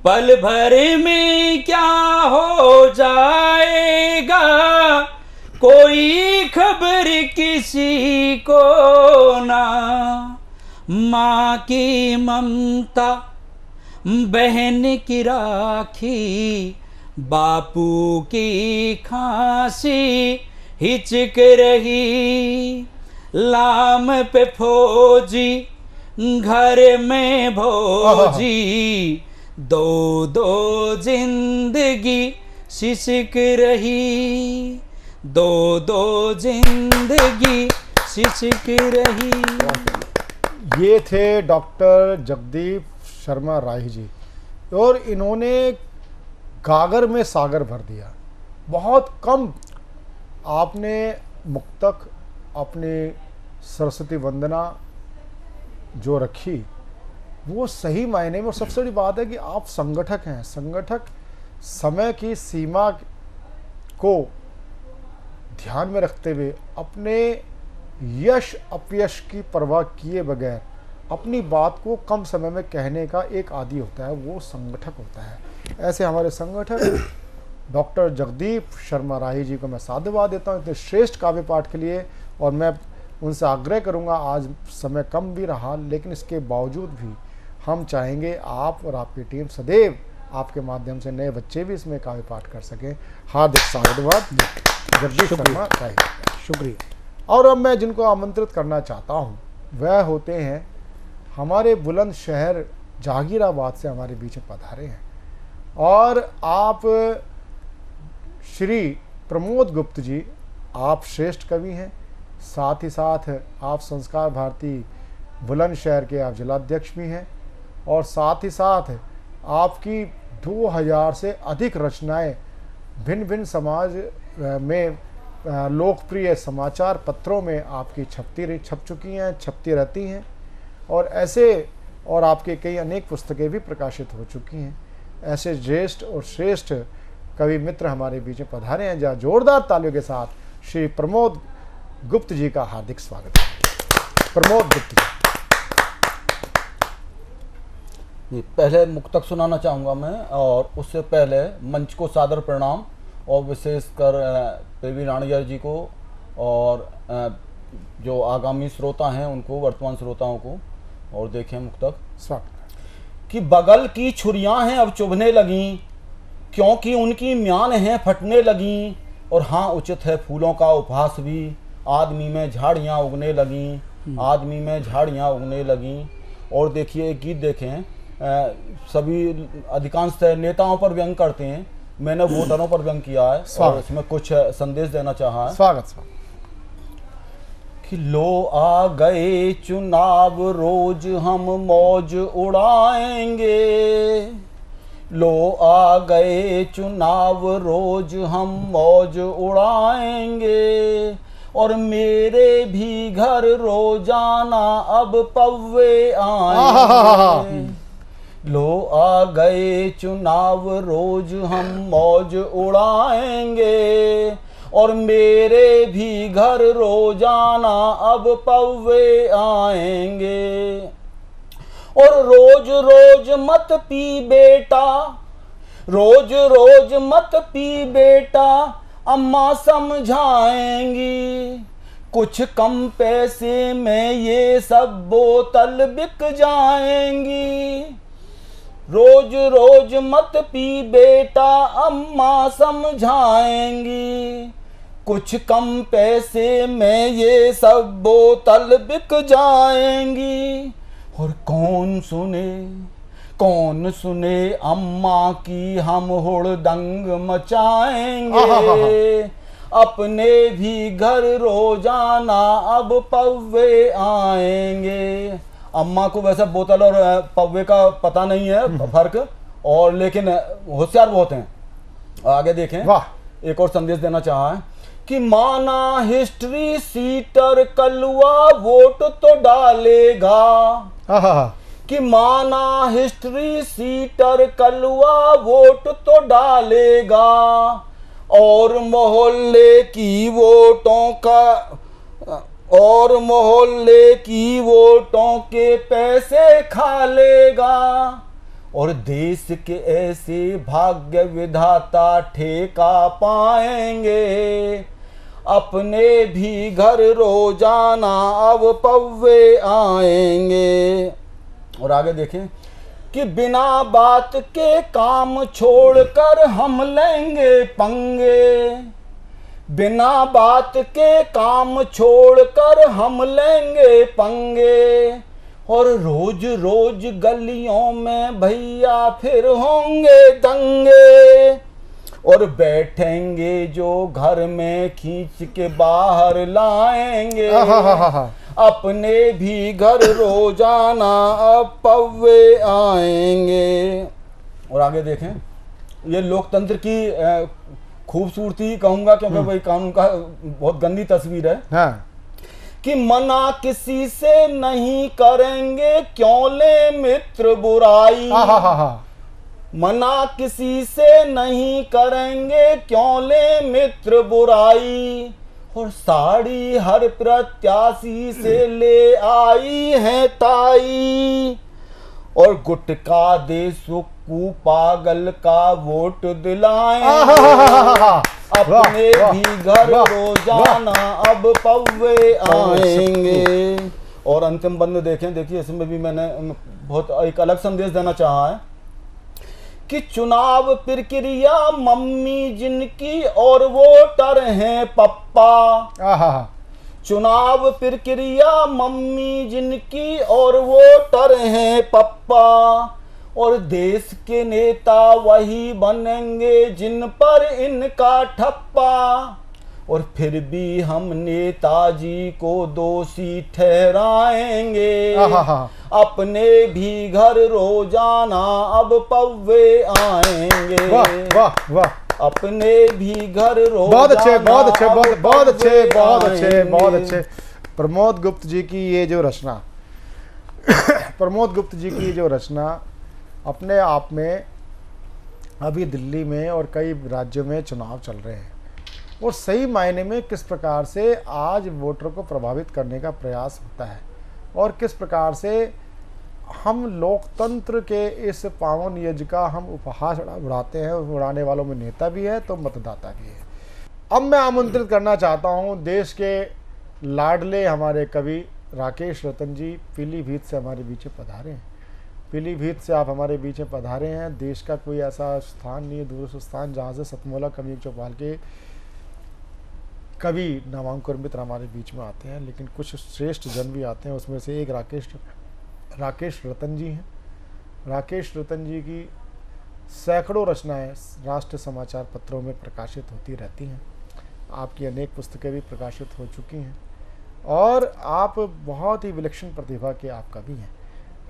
पल भर में क्या हो जाएगा? कोई खबर किसी को ना। माँ की ममता, बहन की राखी, बापू की खांसी, हिचक रही। लाम पे फौजी, घर में भोजी, दो दो ज़िंदगी सिसक रही, दो दो ज़िंदगी सिसक रही। ये थे डॉक्टर जगदीप शर्मा राही जी, और इन्होंने गागर में सागर भर दिया। बहुत कम आपने मुक्तक अपनी सरस्वती वंदना जो रखी, वो सही मायने में और सबसे बड़ी बात है कि आप संगठक हैं। संगठक समय की सीमा को ध्यान में रखते हुए अपने यश, अपयश की परवाह किए बगैर अपनी बात को कम समय में कहने का एक आदि होता है, वो संगठक होता है। ऐसे हमारे संगठक डॉक्टर जगदीप शर्मा राही जी को मैं साधुवाद देता हूँ। इतने श्रेष्ठ काव्य पाठ के लिए और मैं उनसे आग्रह करूँगा आज समय कम भी रहा लेकिन इसके बावजूद भी हम चाहेंगे आप और आपकी टीम सदैव आपके माध्यम से नए बच्चे भी इसमें काव्य पाठ कर सकें। हार्दिक साधुवाद जगदीप शर्मा शुक्रिया। और अब मैं जिनको आमंत्रित करना चाहता हूँ वह होते हैं हमारे बुलंद शहर जहांगीराबाद से हमारे बीच में पधारे हैं। और आप श्री प्रमोद गुप्त जी आप श्रेष्ठ कवि हैं। साथ ही साथ आप संस्कार भारती बुलंदशहर के आप जिलाध्यक्ष भी हैं और साथ ही साथ आपकी 2000 से अधिक रचनाएँ भिन्न भिन्न समाज में लोकप्रिय समाचार पत्रों में आपकी छपती रही, छप चुकी हैं, छपती रहती हैं और ऐसे और आपके कई अनेक पुस्तकें भी प्रकाशित हो चुकी हैं। ऐसे ज्येष्ठ और श्रेष्ठ कवि मित्र हमारे बीच में पधारे हैं, जहाँ जोरदार तालियों के साथ श्री प्रमोद गुप्त जी का हार्दिक स्वागत है। प्रमोद गुप्त जी। पहले मुक्तक सुनाना चाहूँगा मैं और उससे पहले मंच को सादर प्रणाम और विशेषकर प्रवीण राणियर जी को और जो आगामी श्रोता हैं उनको वर्तमान श्रोताओं को और देखें मुक्तक स्वागत कि बगल की छुरियाँ हैं अब चुभने लगी क्योंकि उनकी म्यान हैं फटने लगी और हाँ उचित है फूलों का उपहास भी। आदमी में झाड़ियाँ उगने लगी आदमी में झाड़ियाँ उगने लगी। और देखिए एक गीत देखें सभी अधिकांश नेताओं पर व्यंग करते हैं। मैंने वोटरों पर व्यंग किया है और स्वागत। इसमें कुछ संदेश देना चाहा है। स्वागत स्वागत। कि लो आ गए चुनाव रोज हम मौज उड़ाएँगे। लो आ गए चुनाव रोज हम मौज उड़ाएँगे। और मेरे भी घर रोज़ाना अब पव्वे आए। लो आ गए चुनाव रोज हम मौज उड़ाएँगे। और मेरे भी घर रोज़ाना अब पव्वे आएँगे। और रोज रोज मत पी बेटा रोज रोज मत पी बेटा अम्मा समझाएँगी। कुछ कम पैसे में ये सब बोतल बिक जाएँगी। रोज रोज मत पी बेटा, अम्मा समझाएँगी। कुछ कम पैसे में ये सब बोतल बिक जाएँगी। और कौन सुने कौन सुने अम्मा की हम हुड़दंग मचाएँगे? अपने भी घर रोज़ाना अब पव्वे आएँगे। अम्मा को वैसे बोतल और पव्वे का पता नहीं है फ़र्क। और लेकिन होशियार बहुत हैं। आगे देखें। वाह। एक और संदेश देना चाहा है कि माना हिस्ट्री सीटर कलुआ वोट तो डालेगा। कि माना हिस्ट्री सीटर कलुआ वोट तो डालेगा, और मोहल्ले की वोटों का, और मोहल्ले की वोटों के पैसे खा लेगा। और देश के ऐसे भाग्य विधाता ठेका पाएँगे। अपने भी घर रोज़ाना अब पव्वे आएँगे। और आगे देखें कि बिना बात के काम छोड़कर हम लेंगे पंगे। बिना बात के काम छोड़कर हम लेंगे पंगे। और रोज रोज गलियों में भैया फिर होंगे दंगे। और बैठेंगे जो घर में खींच के बाहर लाएँगे। अपने भी घर रोज़ाना अब पव्वे आएँगे। और आगे देखें ये लोकतंत्र की खूबसूरती कहूँगा क्योंकि भाई कानून का बहुत गंदी तस्वीर है। हाँ। कि मना किसी से नहीं करेंगे क्यों ले मित्र बुराई? आहाहाहा। मना किसी से नहीं करेंगे क्यों ले मित्र बुराई? और साड़ी हर प्रत्याशी से ले आई है ताई। और गुटका दे सुक्कू पागल का वोट आहाहाहा। अपने भी घर रोज़ाना अब पव्वे आएँगे। और अंतिम बंद देखें देखिए इसमें भी मैंने बहुत एक अलग संदेश देना चाहा है। कि चुनाव प्रक्रिया मम्मी जिनकी और वोटर हैं पप्पा। आहा। चुनाव प्रक्रिया मम्मी जिनकी और वोटर हैं पप्पा। और देश के नेता वही बनेंगे जिन पर इनका ठप्पा। और फिर भी हम नेताजी को दोषी ठहराएँगे। अपने भी घर रोज़ाना अब पव्वे आएँगे। वाह वाह वाह। अपने भी घर रोज़ाना बहुत अच्छे बहुत अच्छे बहुत बहुत अच्छे बहुत अच्छे बहुत अच्छे। प्रमोद गुप्त जी की ये जो रचना प्रमोद गुप्त जी की जो रचना अपने आप में अभी दिल्ली में और कई राज्यों में चुनाव चल रहे हैं। और सही मायने में किस प्रकार से आज वोटर को प्रभावित करने का प्रयास होता है और किस प्रकार से हम लोकतंत्र के इस पावन यज्ञ का हम उपहास उड़ाते हैं उड़ाने वालों में नेता भी है तो मतदाता भी है। अब मैं आमंत्रित करना चाहता हूँ देश के लाडले हमारे कवि राकेश रतन जी, पीलीभीत से हमारे बीच पधारे हैं। पीलीभीत से आप हमारे बीच पधारे हैं, देश का कोई ऐसा स्थान नहीं है, दूर स्थान जहाँ से सतमोला कवि चौपाल के कवि नामांकुर मित्र हमारे बीच में आते हैं, लेकिन कुछ श्रेष्ठ जन भी आते हैं, उसमें से एक राकेश राकेश रतन जी हैं। राकेश रतन जी की सैकड़ों रचनाएँ राष्ट्र समाचार पत्रों में प्रकाशित होती रहती हैं। आपकी अनेक पुस्तकें भी प्रकाशित हो चुकी हैं। और आप बहुत ही विलक्षण प्रतिभा के आप कवि हैं।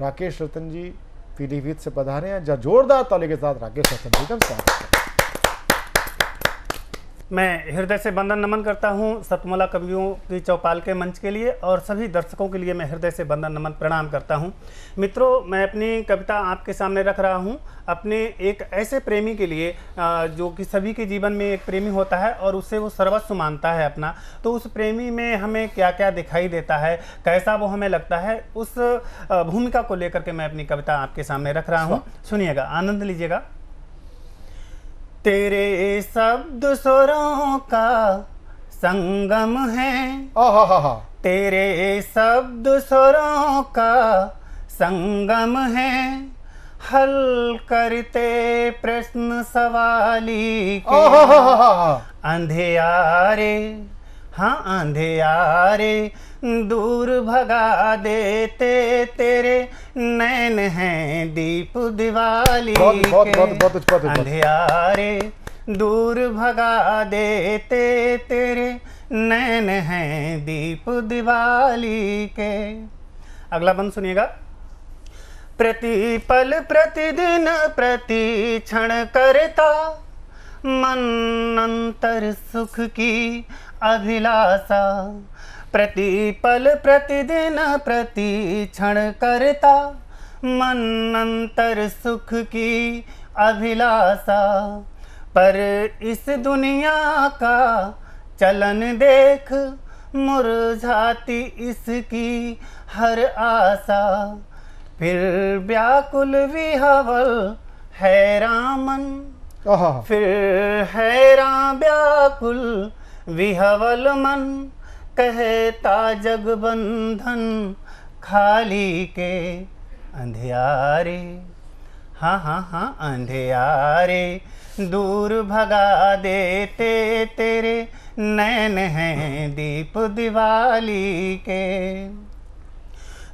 राकेश रतन जी पीलीभीत से पधारे हैं। जोरदार ताली के साथ राकेश रतन जी का स्वागत मैं हृदय से बंदन नमन करता हूँ सतमला कवियों की चौपाल के मंच के लिए और सभी दर्शकों के लिए मैं हृदय से बंदन नमन प्रणाम करता हूँ। मित्रों मैं अपनी कविता आपके सामने रख रहा हूँ। अपने एक ऐसे प्रेमी के लिए जो कि सभी के जीवन में एक प्रेमी होता है और उसे वो सर्वस्व मानता है अपना तो उस प्रेमी में हमें क्या क्या दिखाई देता है कैसा वो हमें लगता है उस भूमिका को लेकर के मैं अपनी कविता आपके सामने रख रहा हूँ। सुनिएगा आनंद लीजिएगा। तेरे शब्द स्वरों का संगम है। तेरे शब्द स्वरों का संगम है। हल करते प्रश्न सवाली। के अंधेयारे हाँ अंधेयारे दूर भगा देते तेरे नैन हैं दीप दिवाली के। अंधेयारे। दूर भगा देते तेरे नैन हैं दीप दिवाली के। अगला बंद सुनिएगा। प्रतिपल प्रतिदिन प्रति क्षण करता मन अंतर सुख की अभिलाषा। प्रतिपल प्रतिदिन प्रति क्षण करता मन अंतर सुख की अभिलाषा। पर इस दुनिया का चलन देख मुरझाती इसकी हर आशा। फिर व्याकुल विहवल हैरान मन फिर हैरान व्याकुल विहवल मन। कहता जगबंधन खाली के अंधियारे। हाँ हाँ हाँ अंधियारे दूर भगा देते तेरे नैन हैं दीप दिवाली के।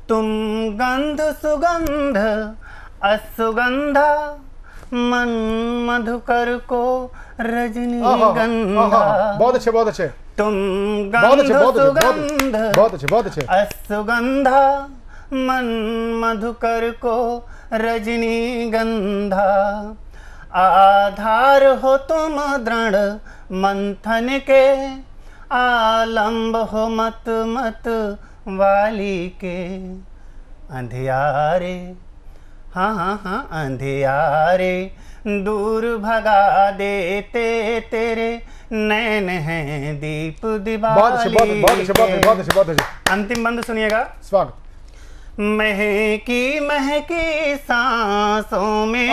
तुम गंध सुगंध असुगंधा मन मधुकर को रजनी आहा, आहा, गंधा। बहुत अच्छे बहुत अच्छे। तुम बहुत अच्छे गंध बहुत अच्छे बहुत अच्छे बहुत अच्छे अच्छे असुगंधा मन मधुकर को रजनी गंधा आधार हो तुम दृढ़ मंथन के आलंब हो मत मत वाली के अंधियारे हाँ हाँ हाँ अंधियारे दूर भगा देते तेरे नैन हैं दीप दिवाली अंतिम बंद सुनिएगा। स्वागत। महकी महकी सांसों में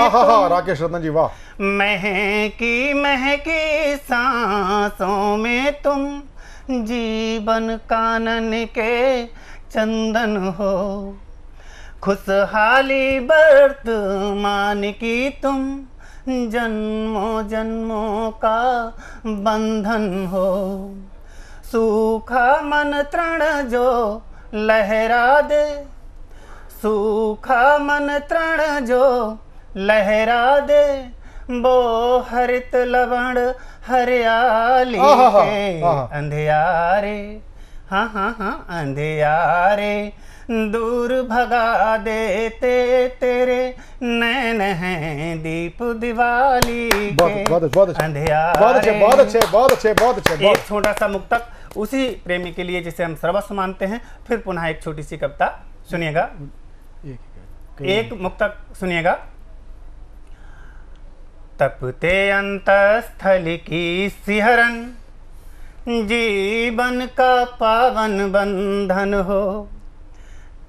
राकेश रतन जी वाह। महकी महकी सांसों में तुम। जीवन कानन के चंदन हो। खुशहाली वर्तमान की तुम। जन्मों जन्मों का बंधन हो। सूखा मन तृण जो लहरा दे। सूखा मन तृण जो लहरा दे। वो हरित लवण हरियाली के। अंधियारे। हाँ हाँ हाँ अंधियारे। दूर भगा देते तेरे नैन हैं दीप दिवाली बहुत के बहुत बहुत अच्छे। बहुत अच्छे बहुत अच्छे बहुत अच्छे एक छोटा सा मुक्तक उसी प्रेमी के लिए जिसे हम सर्वस्व मानते हैं। फिर पुनः एक छोटी सी कविता सुनिएगा। एक मुक्तक सुनिएगा। तपते अंतस्थल की सिहरन जीवन का पावन बंधन हो।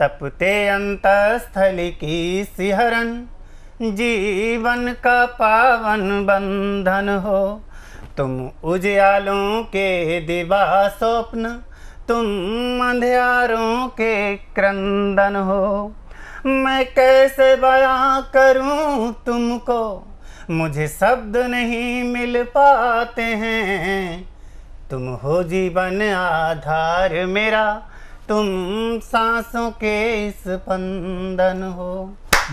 तपते अंतस्थल की सिहरन। जीवन का पावन बंधन हो। तुम उजियालों के दिवा स्वप्न, तुम अंधियारों के क्रंदन हो। मैं कैसे बयां करूँ तुमको? मुझे शब्द नहीं मिल पाते हैं। तुम हो जीवन आधार मेरा। तुम सांसों के स्पंदन हो।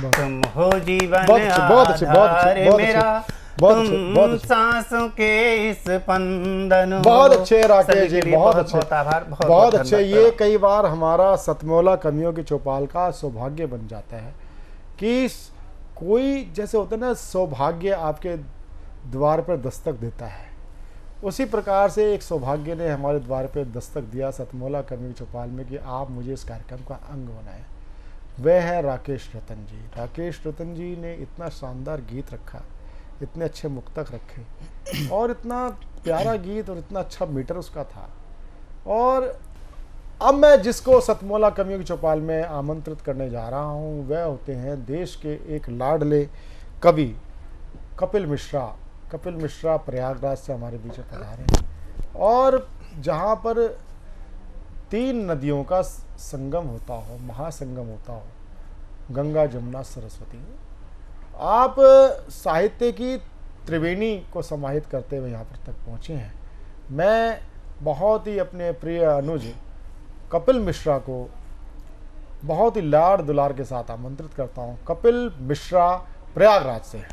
तुम हो जीवन बहुत आधार मेरा। बहुत तुम सांसों के स्पंदन हो। बहुत अच्छे राकेश जी बहुत अच्छे। बहुत अच्छे। ये कई बार हमारा सतमौला कमियों की चौपाल का सौभाग्य बन जाता है कि कोई जैसे होता है ना सौभाग्य आपके द्वार पर दस्तक देता है। उसी प्रकार से एक सौभाग्य ने हमारे द्वार पर दस्तक दिया सतमौला कमियों की चौपाल में कि आप मुझे इस कार्यक्रम का अंग बनाए। वह है राकेश रतन जी। राकेश रतन जी ने इतना शानदार गीत रखा, इतने अच्छे मुक्तक रखे और इतना प्यारा गीत और इतना अच्छा मीटर उसका था। और अब मैं जिसको सतमौला कमियों की चौपाल में आमंत्रित करने जा रहा हूँ, वह होते हैं देश के एक लाडले कवि कपिल मिश्रा। कपिल मिश्रा प्रयागराज से हमारे बीच पधारे हैं। और जहाँ पर तीन नदियों का संगम होता हो, महासंगम होता हो, गंगा जमुना सरस्वती, आप साहित्य की त्रिवेणी को समाहित करते हुए यहाँ पर तक पहुँचे हैं। मैं बहुत ही अपने प्रिय अनुज कपिल मिश्रा को बहुत ही लाड़ दुलार के साथ आमंत्रित करता हूँ। कपिल मिश्रा प्रयागराज से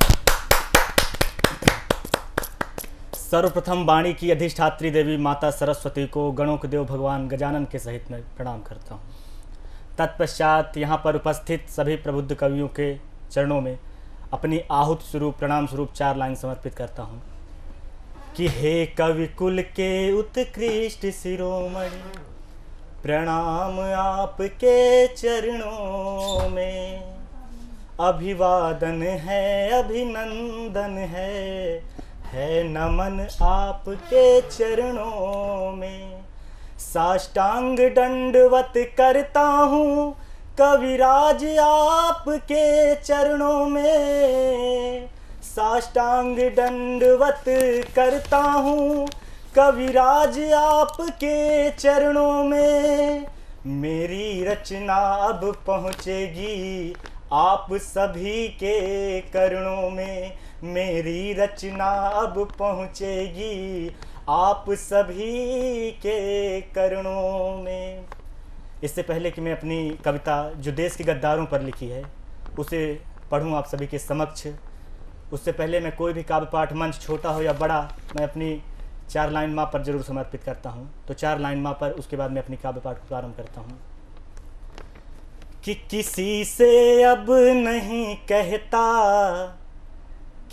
सर्वप्रथम वाणी की अधिष्ठात्री देवी माता सरस्वती को गणों के देव भगवान गजानन के सहित मैं प्रणाम करता हूँ। तत्पश्चात यहाँ पर उपस्थित सभी प्रबुद्ध कवियों के चरणों में अपनी आहुत स्वरूप, प्रणाम स्वरूप चार लाइन समर्पित करता हूँ। कि हे कवि कुल के उत्कृष्ट शिरोमणि, प्रणाम आपके चरणों में। अभिवादन है, अभिनंदन है है नमन आपके चरणों में। साष्टांग दंडवत करता हूँ, कविराज आपके चरणों में। साष्टांग दंडवत करता हूँ, कविराज आपके चरणों में। मेरी रचना अब पहुँचेगी आप सभी के करणों में। मेरी रचना अब पहुँचेगी आप सभी के करणों में। इससे पहले कि मैं अपनी कविता जो देश के गद्दारों पर लिखी है, उसे पढ़ूं आप सभी के समक्ष। उससे पहले मैं कोई भी काव्य पाठ मंच छोटा हो या बड़ा, मैं अपनी चार लाइन माँ पर ज़रूर समर्पित करता हूँ। तो चार लाइन माँ पर, उसके बाद मैं अपनी काव्य पाठ को प्रारंभ करता हूँ। कि किसी से अब नहीं कहता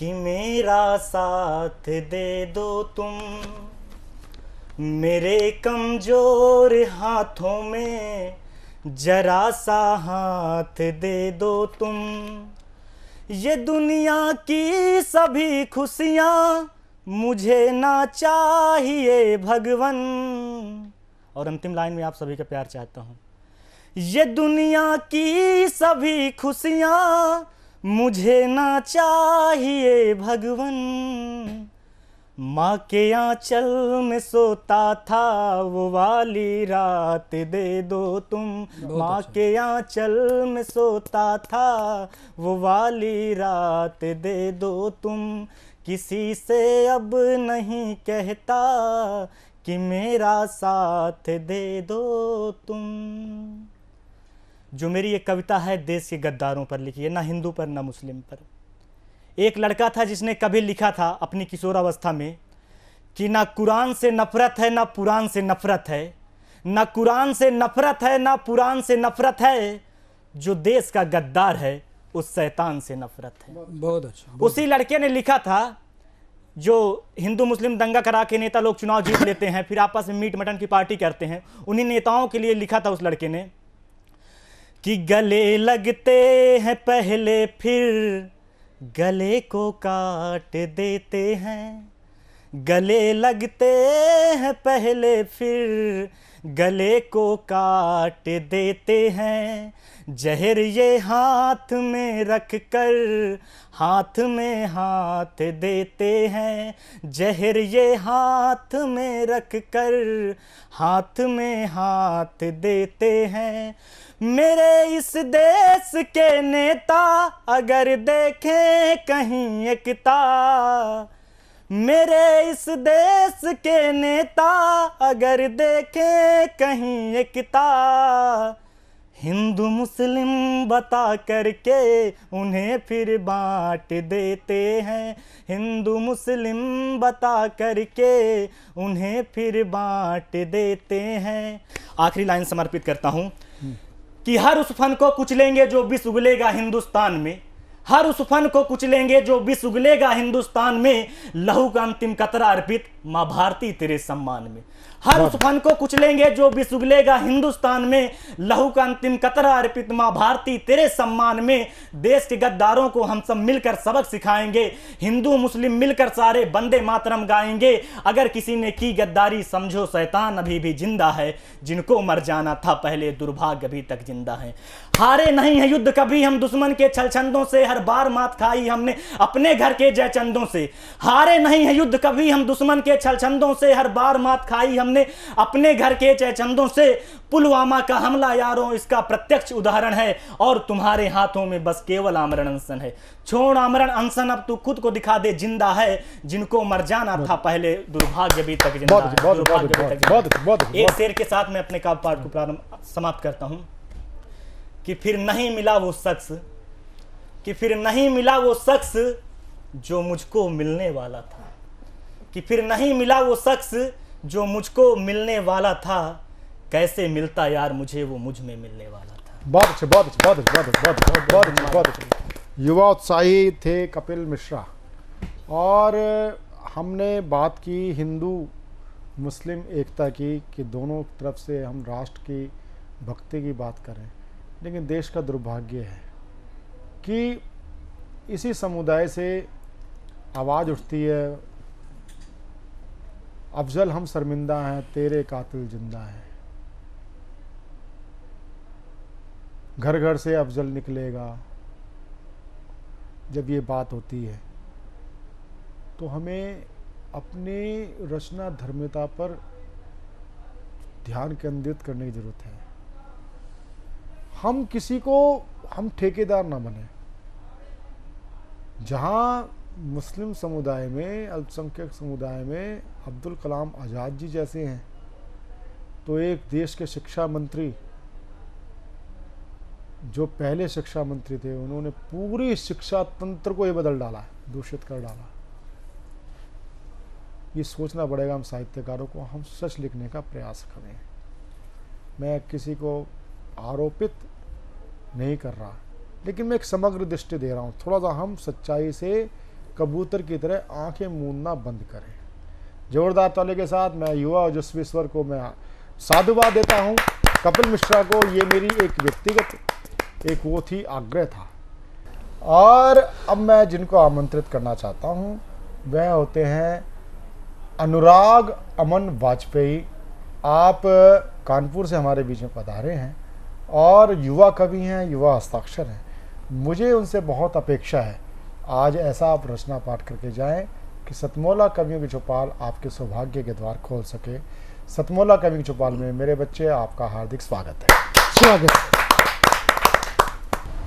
कि मेरा साथ दे दो तुम। मेरे कमज़ोर हाथों में जरा सा हाथ दे दो तुम। ये दुनिया की सभी खुशियाँ मुझे ना चाहिए भगवन। और अंतिम लाइन में आप सभी का प्यार चाहता हूँ। ये दुनिया की सभी खुशियाँ मुझे ना चाहिए भगवन। माँ के आंचल में सोता था वो वाली रात दे दो तुम। माँ अच्छा। के आंचल में सोता था वो वाली रात दे दो तुम। किसी से अब नहीं कहता कि मेरा साथ दे दो तुम। जो मेरी एक कविता है देश के गद्दारों पर लिखी है ना हिंदू पर ना मुस्लिम पर। एक लड़का था जिसने कभी लिखा था अपनी किशोरावस्था में कि ना कुरान से नफरत है ना पुराण से नफरत है। ना कुरान से नफरत है ना पुरान से नफरत है। जो देश का गद्दार है उस शैतान से नफरत है। बहुत अच्छा। उसी लड़के ने लिखा था जो हिंदू मुस्लिम दंगा करा के नेता लोग चुनाव जीत लेते हैं फिर आपस में मीट मटन की पार्टी करते हैं उन्हीं नेताओं के लिए लिखा था उस लड़के ने। कि गले लगते हैं पहले फिर, गले को काट देते हैं। गले लगते हैं पहले फिर, गले को काट देते हैं। जहर ये हाथ में रख कर, हाथ में हाथ देते हैं। जहर ये हाथ में रख कर, हाथ में हाथ देते हैं। मेरे इस देश के नेता अगर देखें कहीं एकता मेरे इस देश के नेता अगर देखें कहीं एकता हिंदू मुस्लिम बता करके उन्हें फिर बांट देते हैं। हिंदू मुस्लिम बता करके उन्हें फिर बांट देते हैं। आखिरी लाइन समर्पित करता हूँ। कि हर उस फन को कुचलेंगे जो विष उगलेगा हिंदुस्तान में। हर उस फन को कुचलेंगे जो विष उगलेगा हिंदुस्तान में। लहू का अंतिम कतरा अर्पित माँ भारती तेरे सम्मान में। हर उस फन को कुचलेंगे जो बिसुगलेगा हिंदुस्तान में लहू का अंतिम कतरा अर्पित माँ भारती तेरे सम्मान में देश के गद्दारों को हम सब मिलकर सबक सिखाएँगे। हिंदू मुस्लिम मिलकर सारे बंदे मातरम गाएँगे। अगर किसी ने की गद्दारी समझो शैतान अभी भी ज़िंदा है। जिनको मर जाना था पहले दुर्भाग्य अभी तक ज़िंदा है। हारे नहीं है युद्ध कभी हम दुश्मन के छलछंदों से हर बार मात खाई हमने अपने घर के जयचंदों से। हारे नहीं है युद्ध कभी हम दुश्मन के छलछंदों से हर बार मात खाई हमने अपने घर के जयचंदों से। पुलवामा का हमला यारों इसका प्रत्यक्ष उदाहरण है और तुम्हारे हाथों में बस केवल आमरण अनशन है। छोड़ आमरण अनशन अब तू खुद को दिखा दे ज़िंदा है। जिनको मर जाना था पहले दुर्भाग्य भी तक ज़िंदा। एक शेर के साथ मैं अपने काव्य पाठ को प्रारंभ समाप्त करता हूँ। कि फिर नहीं मिला वो शख्स, कि फिर नहीं मिला वो शख्स जो मुझको मिलने वाला था, कि फिर नहीं मिला वो शख्स जो मुझको मिलने वाला था। कैसे मिलता यार मुझे वो मुझमें मिलने वाला था। बहुत अच्छे बहुत अच्छे बहुत अच्छे बहुत अच्छे बहुत अच्छे बहुत अच्छे बहुत अच्छे। युवा उत्साही थे कपिल मिश्रा। और हमने बात की हिंदू, मुस्लिम एकता की, कि दोनों तरफ़ से हम राष्ट्र की भक्ति की बात करें। लेकिन देश का दुर्भाग्य है कि इसी समुदाय से आवाज़ उठती है, अफजल हम शर्मिंदा हैं, तेरे कातिल ज़िंदा हैं। घर घर से अफजल निकलेगा, जब ये बात होती है तो हमें अपनी रचना धर्मिता पर ध्यान केंद्रित करने की ज़रूरत है। हम किसी को, हम ठेकेदार ना बने। जहाँ मुस्लिम समुदाय में, अल्पसंख्यक समुदाय में अब्दुल कलाम आज़ाद जी जैसे हैं तो एक देश के शिक्षा मंत्री, जो पहले शिक्षा मंत्री थे, उन्होंने पूरी शिक्षा तंत्र को ये बदल डाला है, दूषित कर डाला ये सोचना पड़ेगा हम साहित्यकारों को, हम सच लिखने का प्रयास करें। मैं किसी को आरोपित नहीं कर रहा। लेकिन मैं एक समग्र दृष्टि दे रहा हूँ। थोड़ा सा हम सच्चाई से कबूतर की तरह आँखें मूंदना बंद करें। जोरदार ताले के साथ मैं युवा ओजस्वीश्वर को मैं साधुवाद देता हूँ। कपिल मिश्रा को ये मेरी एक व्यक्तिगत, एक वो थी आग्रह था। और अब मैं जिनको आमंत्रित करना चाहता हूँ, वह होते हैं अनुराग अमन वाजपेयी। आप कानपुर से हमारे बीच में पधारे हैं। और युवा कवि हैं युवा हस्ताक्षर हैं। मुझे उनसे बहुत अपेक्षा है। आज ऐसा आप रचना पाठ करके जाएँ कि सतमोला कवियों की चौपाल आपके सौभाग्य के द्वार खोल सके। सतमोला कवि की चौपाल में मेरे बच्चे आपका हार्दिक स्वागत है। स्वागत।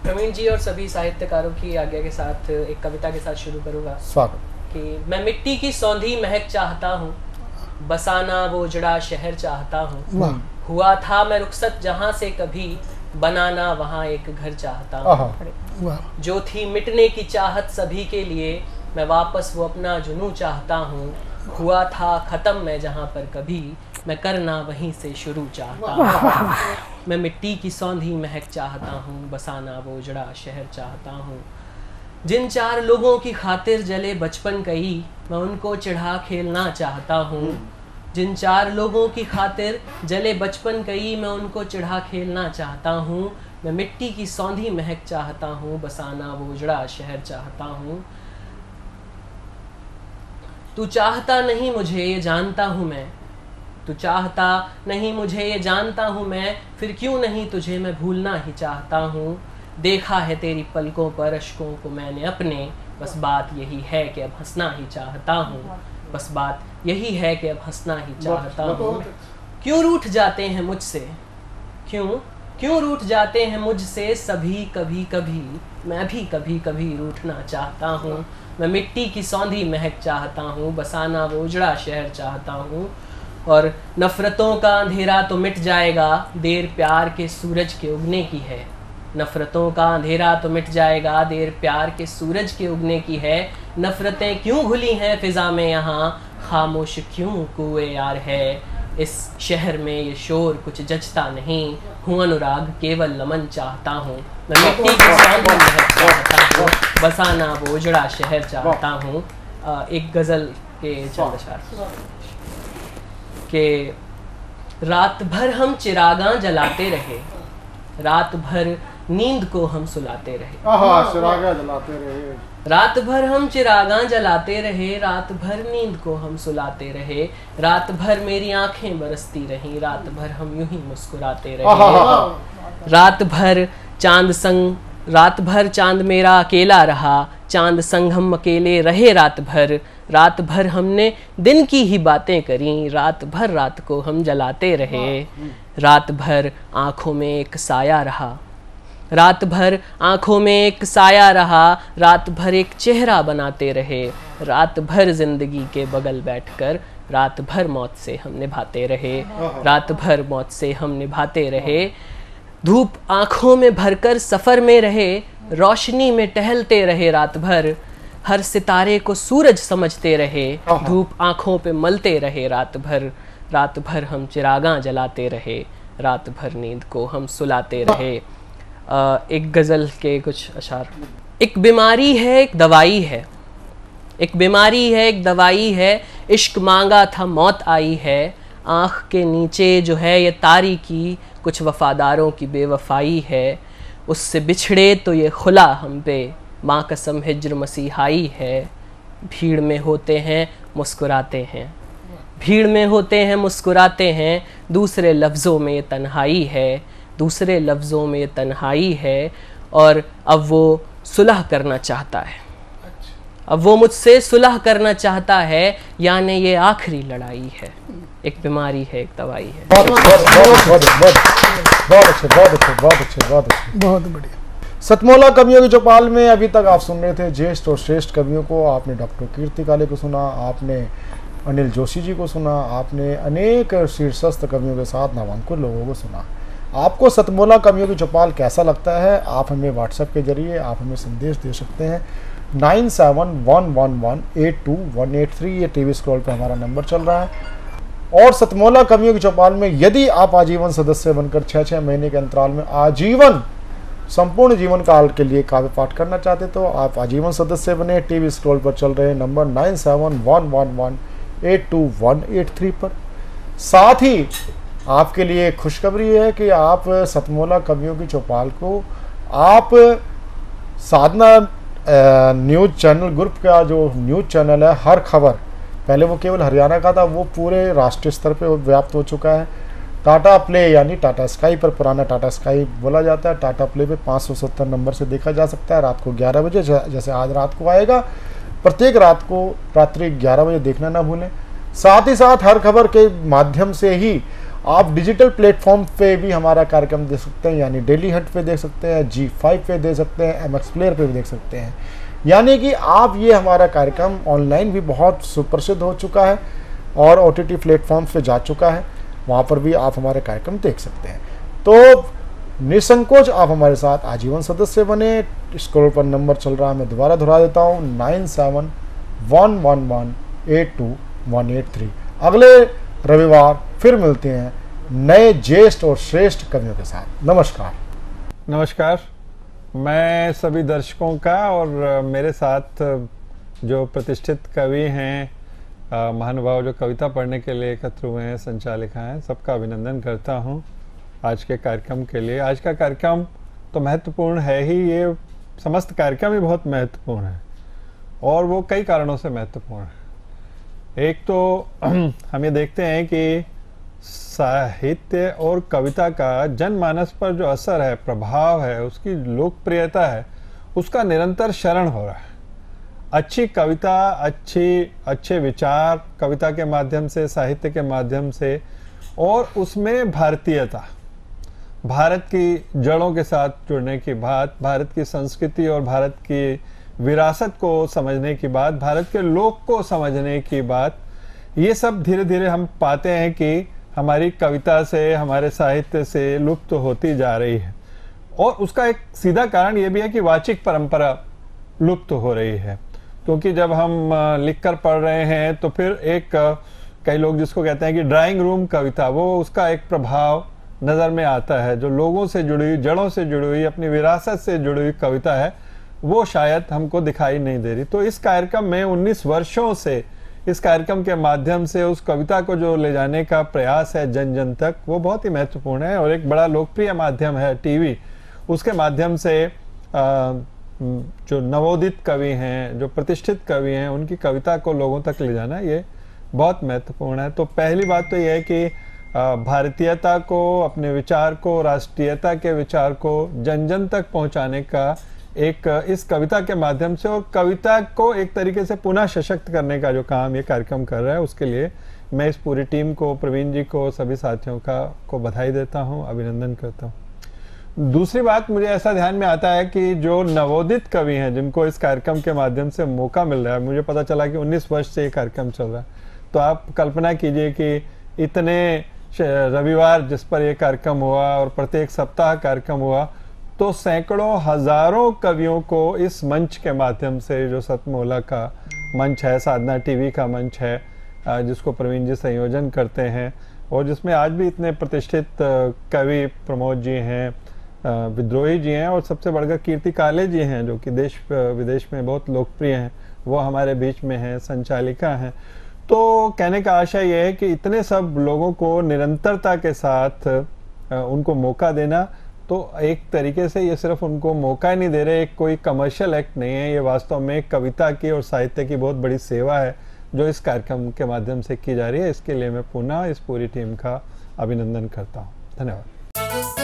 प्रवीण जी और सभी साहित्यकारों की आज्ञा के साथ एक कविता के साथ शुरू करूँगा। स्वागत। कि मैं मिट्टी की सौंधी महक चाहता हूँ बसाना वो उजड़ा शहर चाहता हूँ। वाह। हुआ था मैं रुखसत जहाँ से कभी बनाना वहाँ एक घर चाहता हूँ। जो थी मिटने की चाहत सभी के लिए मैं वापस वो अपना जुनू चाहता हूँ। हुआ था खत्म मैं जहाँ पर कभी मैं करना वहीं से शुरू चाहता हूँ। मैं मिट्टी की सौंधी महक चाहता हूँ बसाना वो उजड़ा शहर चाहता हूँ। जिन चार लोगों की खातिर जले बचपन कई मैं उनको चिढ़ा खेलना चाहता हूँ। जिन चार लोगों की खातिर जले बचपन कई, मैं उनको चिढ़ा खेलना चाहता हूँ। मैं मिट्टी की सौंधी महक चाहता हूँ, बसाना वो उजड़ा शहर चाहता हूँ। तू चाहता नहीं मुझे, ये जानता हूँ मैं। तू चाहता नहीं मुझे, ये जानता हूँ मैं। फिर क्यों नहीं तुझे मैं भूलना ही चाहता हूँ? देखा है तेरी पलकों पर अशकों को मैंने अपने। बस बात यही है कि अब हंसना ही चाहता हूँ। बस बात यही है कि अब हंसना ही चाहता हूँ। क्यों रूठ जाते हैं मुझसे? क्यों? क्यों रूठ जाते हैं मुझसे सभी कभी कभी? मैं भी कभी कभी रूठना चाहता हूँ। मैं मिट्टी की सौंधी महक चाहता हूँ। बसाना वो उजड़ा शहर चाहता हूँ। और नफरतों का अंधेरा तो मिट जाएगा। देर प्यार के सूरज के उगने की है। नफरतों का अंधेरा तो मिट जाएगा। देर प्यार के सूरज के उगने की है। नफरतें क्यों घुली हैं फिजा में यहाँ? खामोश क्यों कुए यार है? इस शहर में ये शोर कुछ जचता नहीं। हूँ अनुराग केवल लमन चाहता हूँ। मैं मिट्टी की चाहता हूँ। बसाना वो उजड़ा शहर चाहता हूँ। एक गज़ल के चंद कि रात भर हम चिरागां जलाते रहे। रात भर नींद को हम सुलाते रहे। आहा चिरागा जलाते रहे। रात भर हम चिरागां जलाते रहे रात भर नींद को हम सुलाते रहे रात भर मेरी आँखें बरसती रहीं रात भर हम यूँ ही मुस्कुराते रहे। रात भर चाँद संग रात भर चाँद मेरा अकेला रहा चाँद संग हम अकेले रहे रात भर रात भर हमने दिन की ही बातें करी रात भर रात को हम जलाते रहे। रात भर आँखों में एक साया रहा। रात भर आँखों में एक साया रहा रात भर एक चेहरा बनाते रहे। रात भर ज़िंदगी के बगल बैठकर रात भर मौत से हम निभाते रहे। रात भर मौत से हम निभाते रहे। धूप आँखों में भरकर सफ़र में रहे, रोशनी में टहलते रहे रात भर हर सितारे को सूरज समझते रहे। धूप आँखों पे मलते रहे रात भर रात भर हम चिरागां जलाते रहे। रात भर नींद को हम सुलाते रहे। एक गज़ल के कुछ अशार। एक बीमारी है, एक दवाई है। एक बीमारी है, एक दवाई है। इश्क मांगा था, मौत आई है। आँख के नीचे जो है, ये तारी की कुछ वफादारों की बेवफाई है। उससे बिछड़े तो ये खुला हम पे। माँ कसम हिज्र मसीहाई है। भीड़ में होते हैं, मुस्कुराते हैं। भीड़ में होते हैं, मुस्कुराते हैं। दूसरे लफ्ज़ों में ये तन्हाई है। दूसरे लफ्ज़ों में ये तन्हाई है और अब वो सुलह करना चाहता है। अब वो मुझसे सुलह करना चाहता है यानी ये आखिरी लड़ाई है। एक बीमारी है एक दवाई है। बहुत बहुत बहुत बहुत बहुत बहुत अच्छे बहुत अच्छे बहुत अच्छे बहुत अच्छे। बहुत बढ़िया। सतमोला कवियों की चौपाल में अभी तक आप सुन रहे थे ज्येष्ठ और श्रेष्ठ कवियों को। आपने डॉक्टर कीर्ति काले को सुना आपने अनिल जोशी जी को सुना आपने अनेक शीर्षस्थ कवियों के साथ नामांकुर लोगों को सुना। आपको सतमोला कमियों की चौपाल कैसा लगता है? आप हमें व्हाट्सएप के ज़रिए, आप हमें संदेश दे सकते हैं। Nine seven one one one eight two one eight three, ये टी वी स्क्रॉल पर हमारा नंबर चल रहा है। और सतमोला कमियों की चौपाल में यदि आप आजीवन सदस्य बनकर छः छः महीने के अंतराल में आजीवन, संपूर्ण जीवन काल के लिए काव्य पाठ करना चाहते तो आप आजीवन सदस्य बने। टीवी स्क्रॉल पर चल रहे number nine seven one one one eight two one eight three पर। साथ ही आपके लिए खुशखबरी है कि आप सतमोला कवियों की चौपाल को आप साधना न्यूज़ चैनल ग्रुप का जो न्यूज़ चैनल है, हर खबर, पहले वो केवल हरियाणा का था, वो पूरे राष्ट्रीय स्तर पे व्याप्त हो चुका है। टाटा प्ले यानी टाटा स्काई पर पुराना टाटा स्काई बोला जाता है। टाटा प्ले पे 570 नंबर से देखा जा सकता है। रात को 11 बजे जैसे आज रात को आएगा। प्रत्येक रात को रात्रि 11 बजे देखना ना भूलें। साथ ही साथ हर खबर के माध्यम से ही आप डिजिटल प्लेटफॉर्म पे भी हमारा कार्यक्रम देख सकते हैं, यानी डेली हट पे देख सकते हैं जी फाइव पे देख सकते हैं एम एक्स प्लेयर पे भी देख सकते हैं। यानी कि आप ये हमारा कार्यक्रम ऑनलाइन भी बहुत सुप्रसिद्ध हो चुका है और ओ टी टी प्लेटफॉर्म पे जा चुका है। वहाँ पर भी आप हमारे कार्यक्रम देख सकते हैं। तो निसंकोच आप हमारे साथ आजीवन सदस्य बने। स्क्रोल पर नंबर चल रहा है, मैं दोबारा दोहरा देता हूँ nine seven one one one eight two one eight three अगले रविवार, फिर मिलते हैं नए ज्येष्ठ और श्रेष्ठ कवियों के साथ। नमस्कार। नमस्कार। मैं सभी दर्शकों का और मेरे साथ जो प्रतिष्ठित कवि हैं महानुभाव जो कविता पढ़ने के लिए एकत्र हुए हैं, संचालिका हैं, सबका अभिनंदन करता हूँ आज के कार्यक्रम के लिए। आज का कार्यक्रम तो महत्वपूर्ण है ही, ये समस्त कार्यक्रम ही बहुत महत्वपूर्ण है और वो कई कारणों से महत्वपूर्ण है। एक तो हम ये देखते हैं कि साहित्य और कविता का जनमानस पर जो असर है, प्रभाव है, उसकी लोकप्रियता है, उसका निरंतर शरण हो रहा है। अच्छी कविता, अच्छी, अच्छे विचार कविता के माध्यम से, साहित्य के माध्यम से, और उसमें भारतीयता, भारत की जड़ों के साथ जुड़ने की बात, भारत की संस्कृति और भारत की विरासत को समझने की बात, भारत के लोक को समझने की बात, ये सब धीरे धीरे हम पाते हैं कि हमारी कविता से, हमारे साहित्य से लुप्त तो होती जा रही है। और उसका एक सीधा कारण ये भी है कि वाचिक परंपरा लुप्त तो हो रही है। क्योंकि जब हम लिख कर पढ़ रहे हैं तो फिर एक कई लोग जिसको कहते हैं कि ड्राइंग रूम कविता, वो उसका एक प्रभाव नज़र में आता है। जो लोगों से जुड़ी हुई, जड़ों से जुड़ी हुई, अपनी विरासत से जुड़ी हुई कविता है वो शायद हमको दिखाई नहीं दे रही। तो इस कार्यक्रम में 19 वर्षों से, इस कार्यक्रम के माध्यम से, उस कविता को जो ले जाने का प्रयास है जन जन तक, वो बहुत ही महत्वपूर्ण है और एक बड़ा लोकप्रिय माध्यम है टीवी। उसके माध्यम से जो नवोदित कवि हैं, जो प्रतिष्ठित कवि हैं, उनकी कविता को लोगों तक ले जाना ये बहुत महत्वपूर्ण है। तो पहली बात तो ये है कि भारतीयता को, अपने विचार को, राष्ट्रीयता के विचार को जन जन तक पहुँचाने का एक इस कविता के माध्यम से और कविता को एक तरीके से पुनः सशक्त करने का जो काम, ये कार्यक्रम कर रहा है, उसके लिए मैं इस पूरी टीम को, प्रवीण जी को, सभी साथियों का, को बधाई देता हूँ, अभिनंदन करता हूँ। दूसरी बात मुझे ऐसा ध्यान में आता है कि जो नवोदित कवि हैं, जिनको इस कार्यक्रम के माध्यम से मौका मिल रहा है, मुझे पता चला कि 19 वर्ष से ये कार्यक्रम चल रहा है। तो आप कल्पना कीजिए कि इतने रविवार जिस पर यह कार्यक्रम हुआ और प्रत्येक सप्ताह कार्यक्रम हुआ तो सैकड़ों, हज़ारों कवियों को इस मंच के माध्यम से, जो सतमोला का मंच है, साधना टीवी का मंच है जिसको प्रवीण जी संयोजन करते हैं, और जिसमें आज भी इतने प्रतिष्ठित कवि प्रमोद जी हैं विद्रोही जी हैं, और सबसे बढ़कर कीर्ति काले जी हैं, जो कि देश विदेश में बहुत लोकप्रिय हैं, वो हमारे बीच में हैं, संचालिका हैं। तो कहने का आशय ये है कि इतने सब लोगों को निरंतरता के साथ उनको मौका देना तो एक तरीके से ये सिर्फ़ उनको मौका ही नहीं दे रहे, एक कोई कमर्शियल एक्ट नहीं है। ये वास्तव में कविता की और साहित्य की बहुत बड़ी सेवा है, जो इस कार्यक्रम के माध्यम से की जा रही है। इसके लिए मैं पुनः इस पूरी टीम का अभिनंदन करता हूँ। धन्यवाद।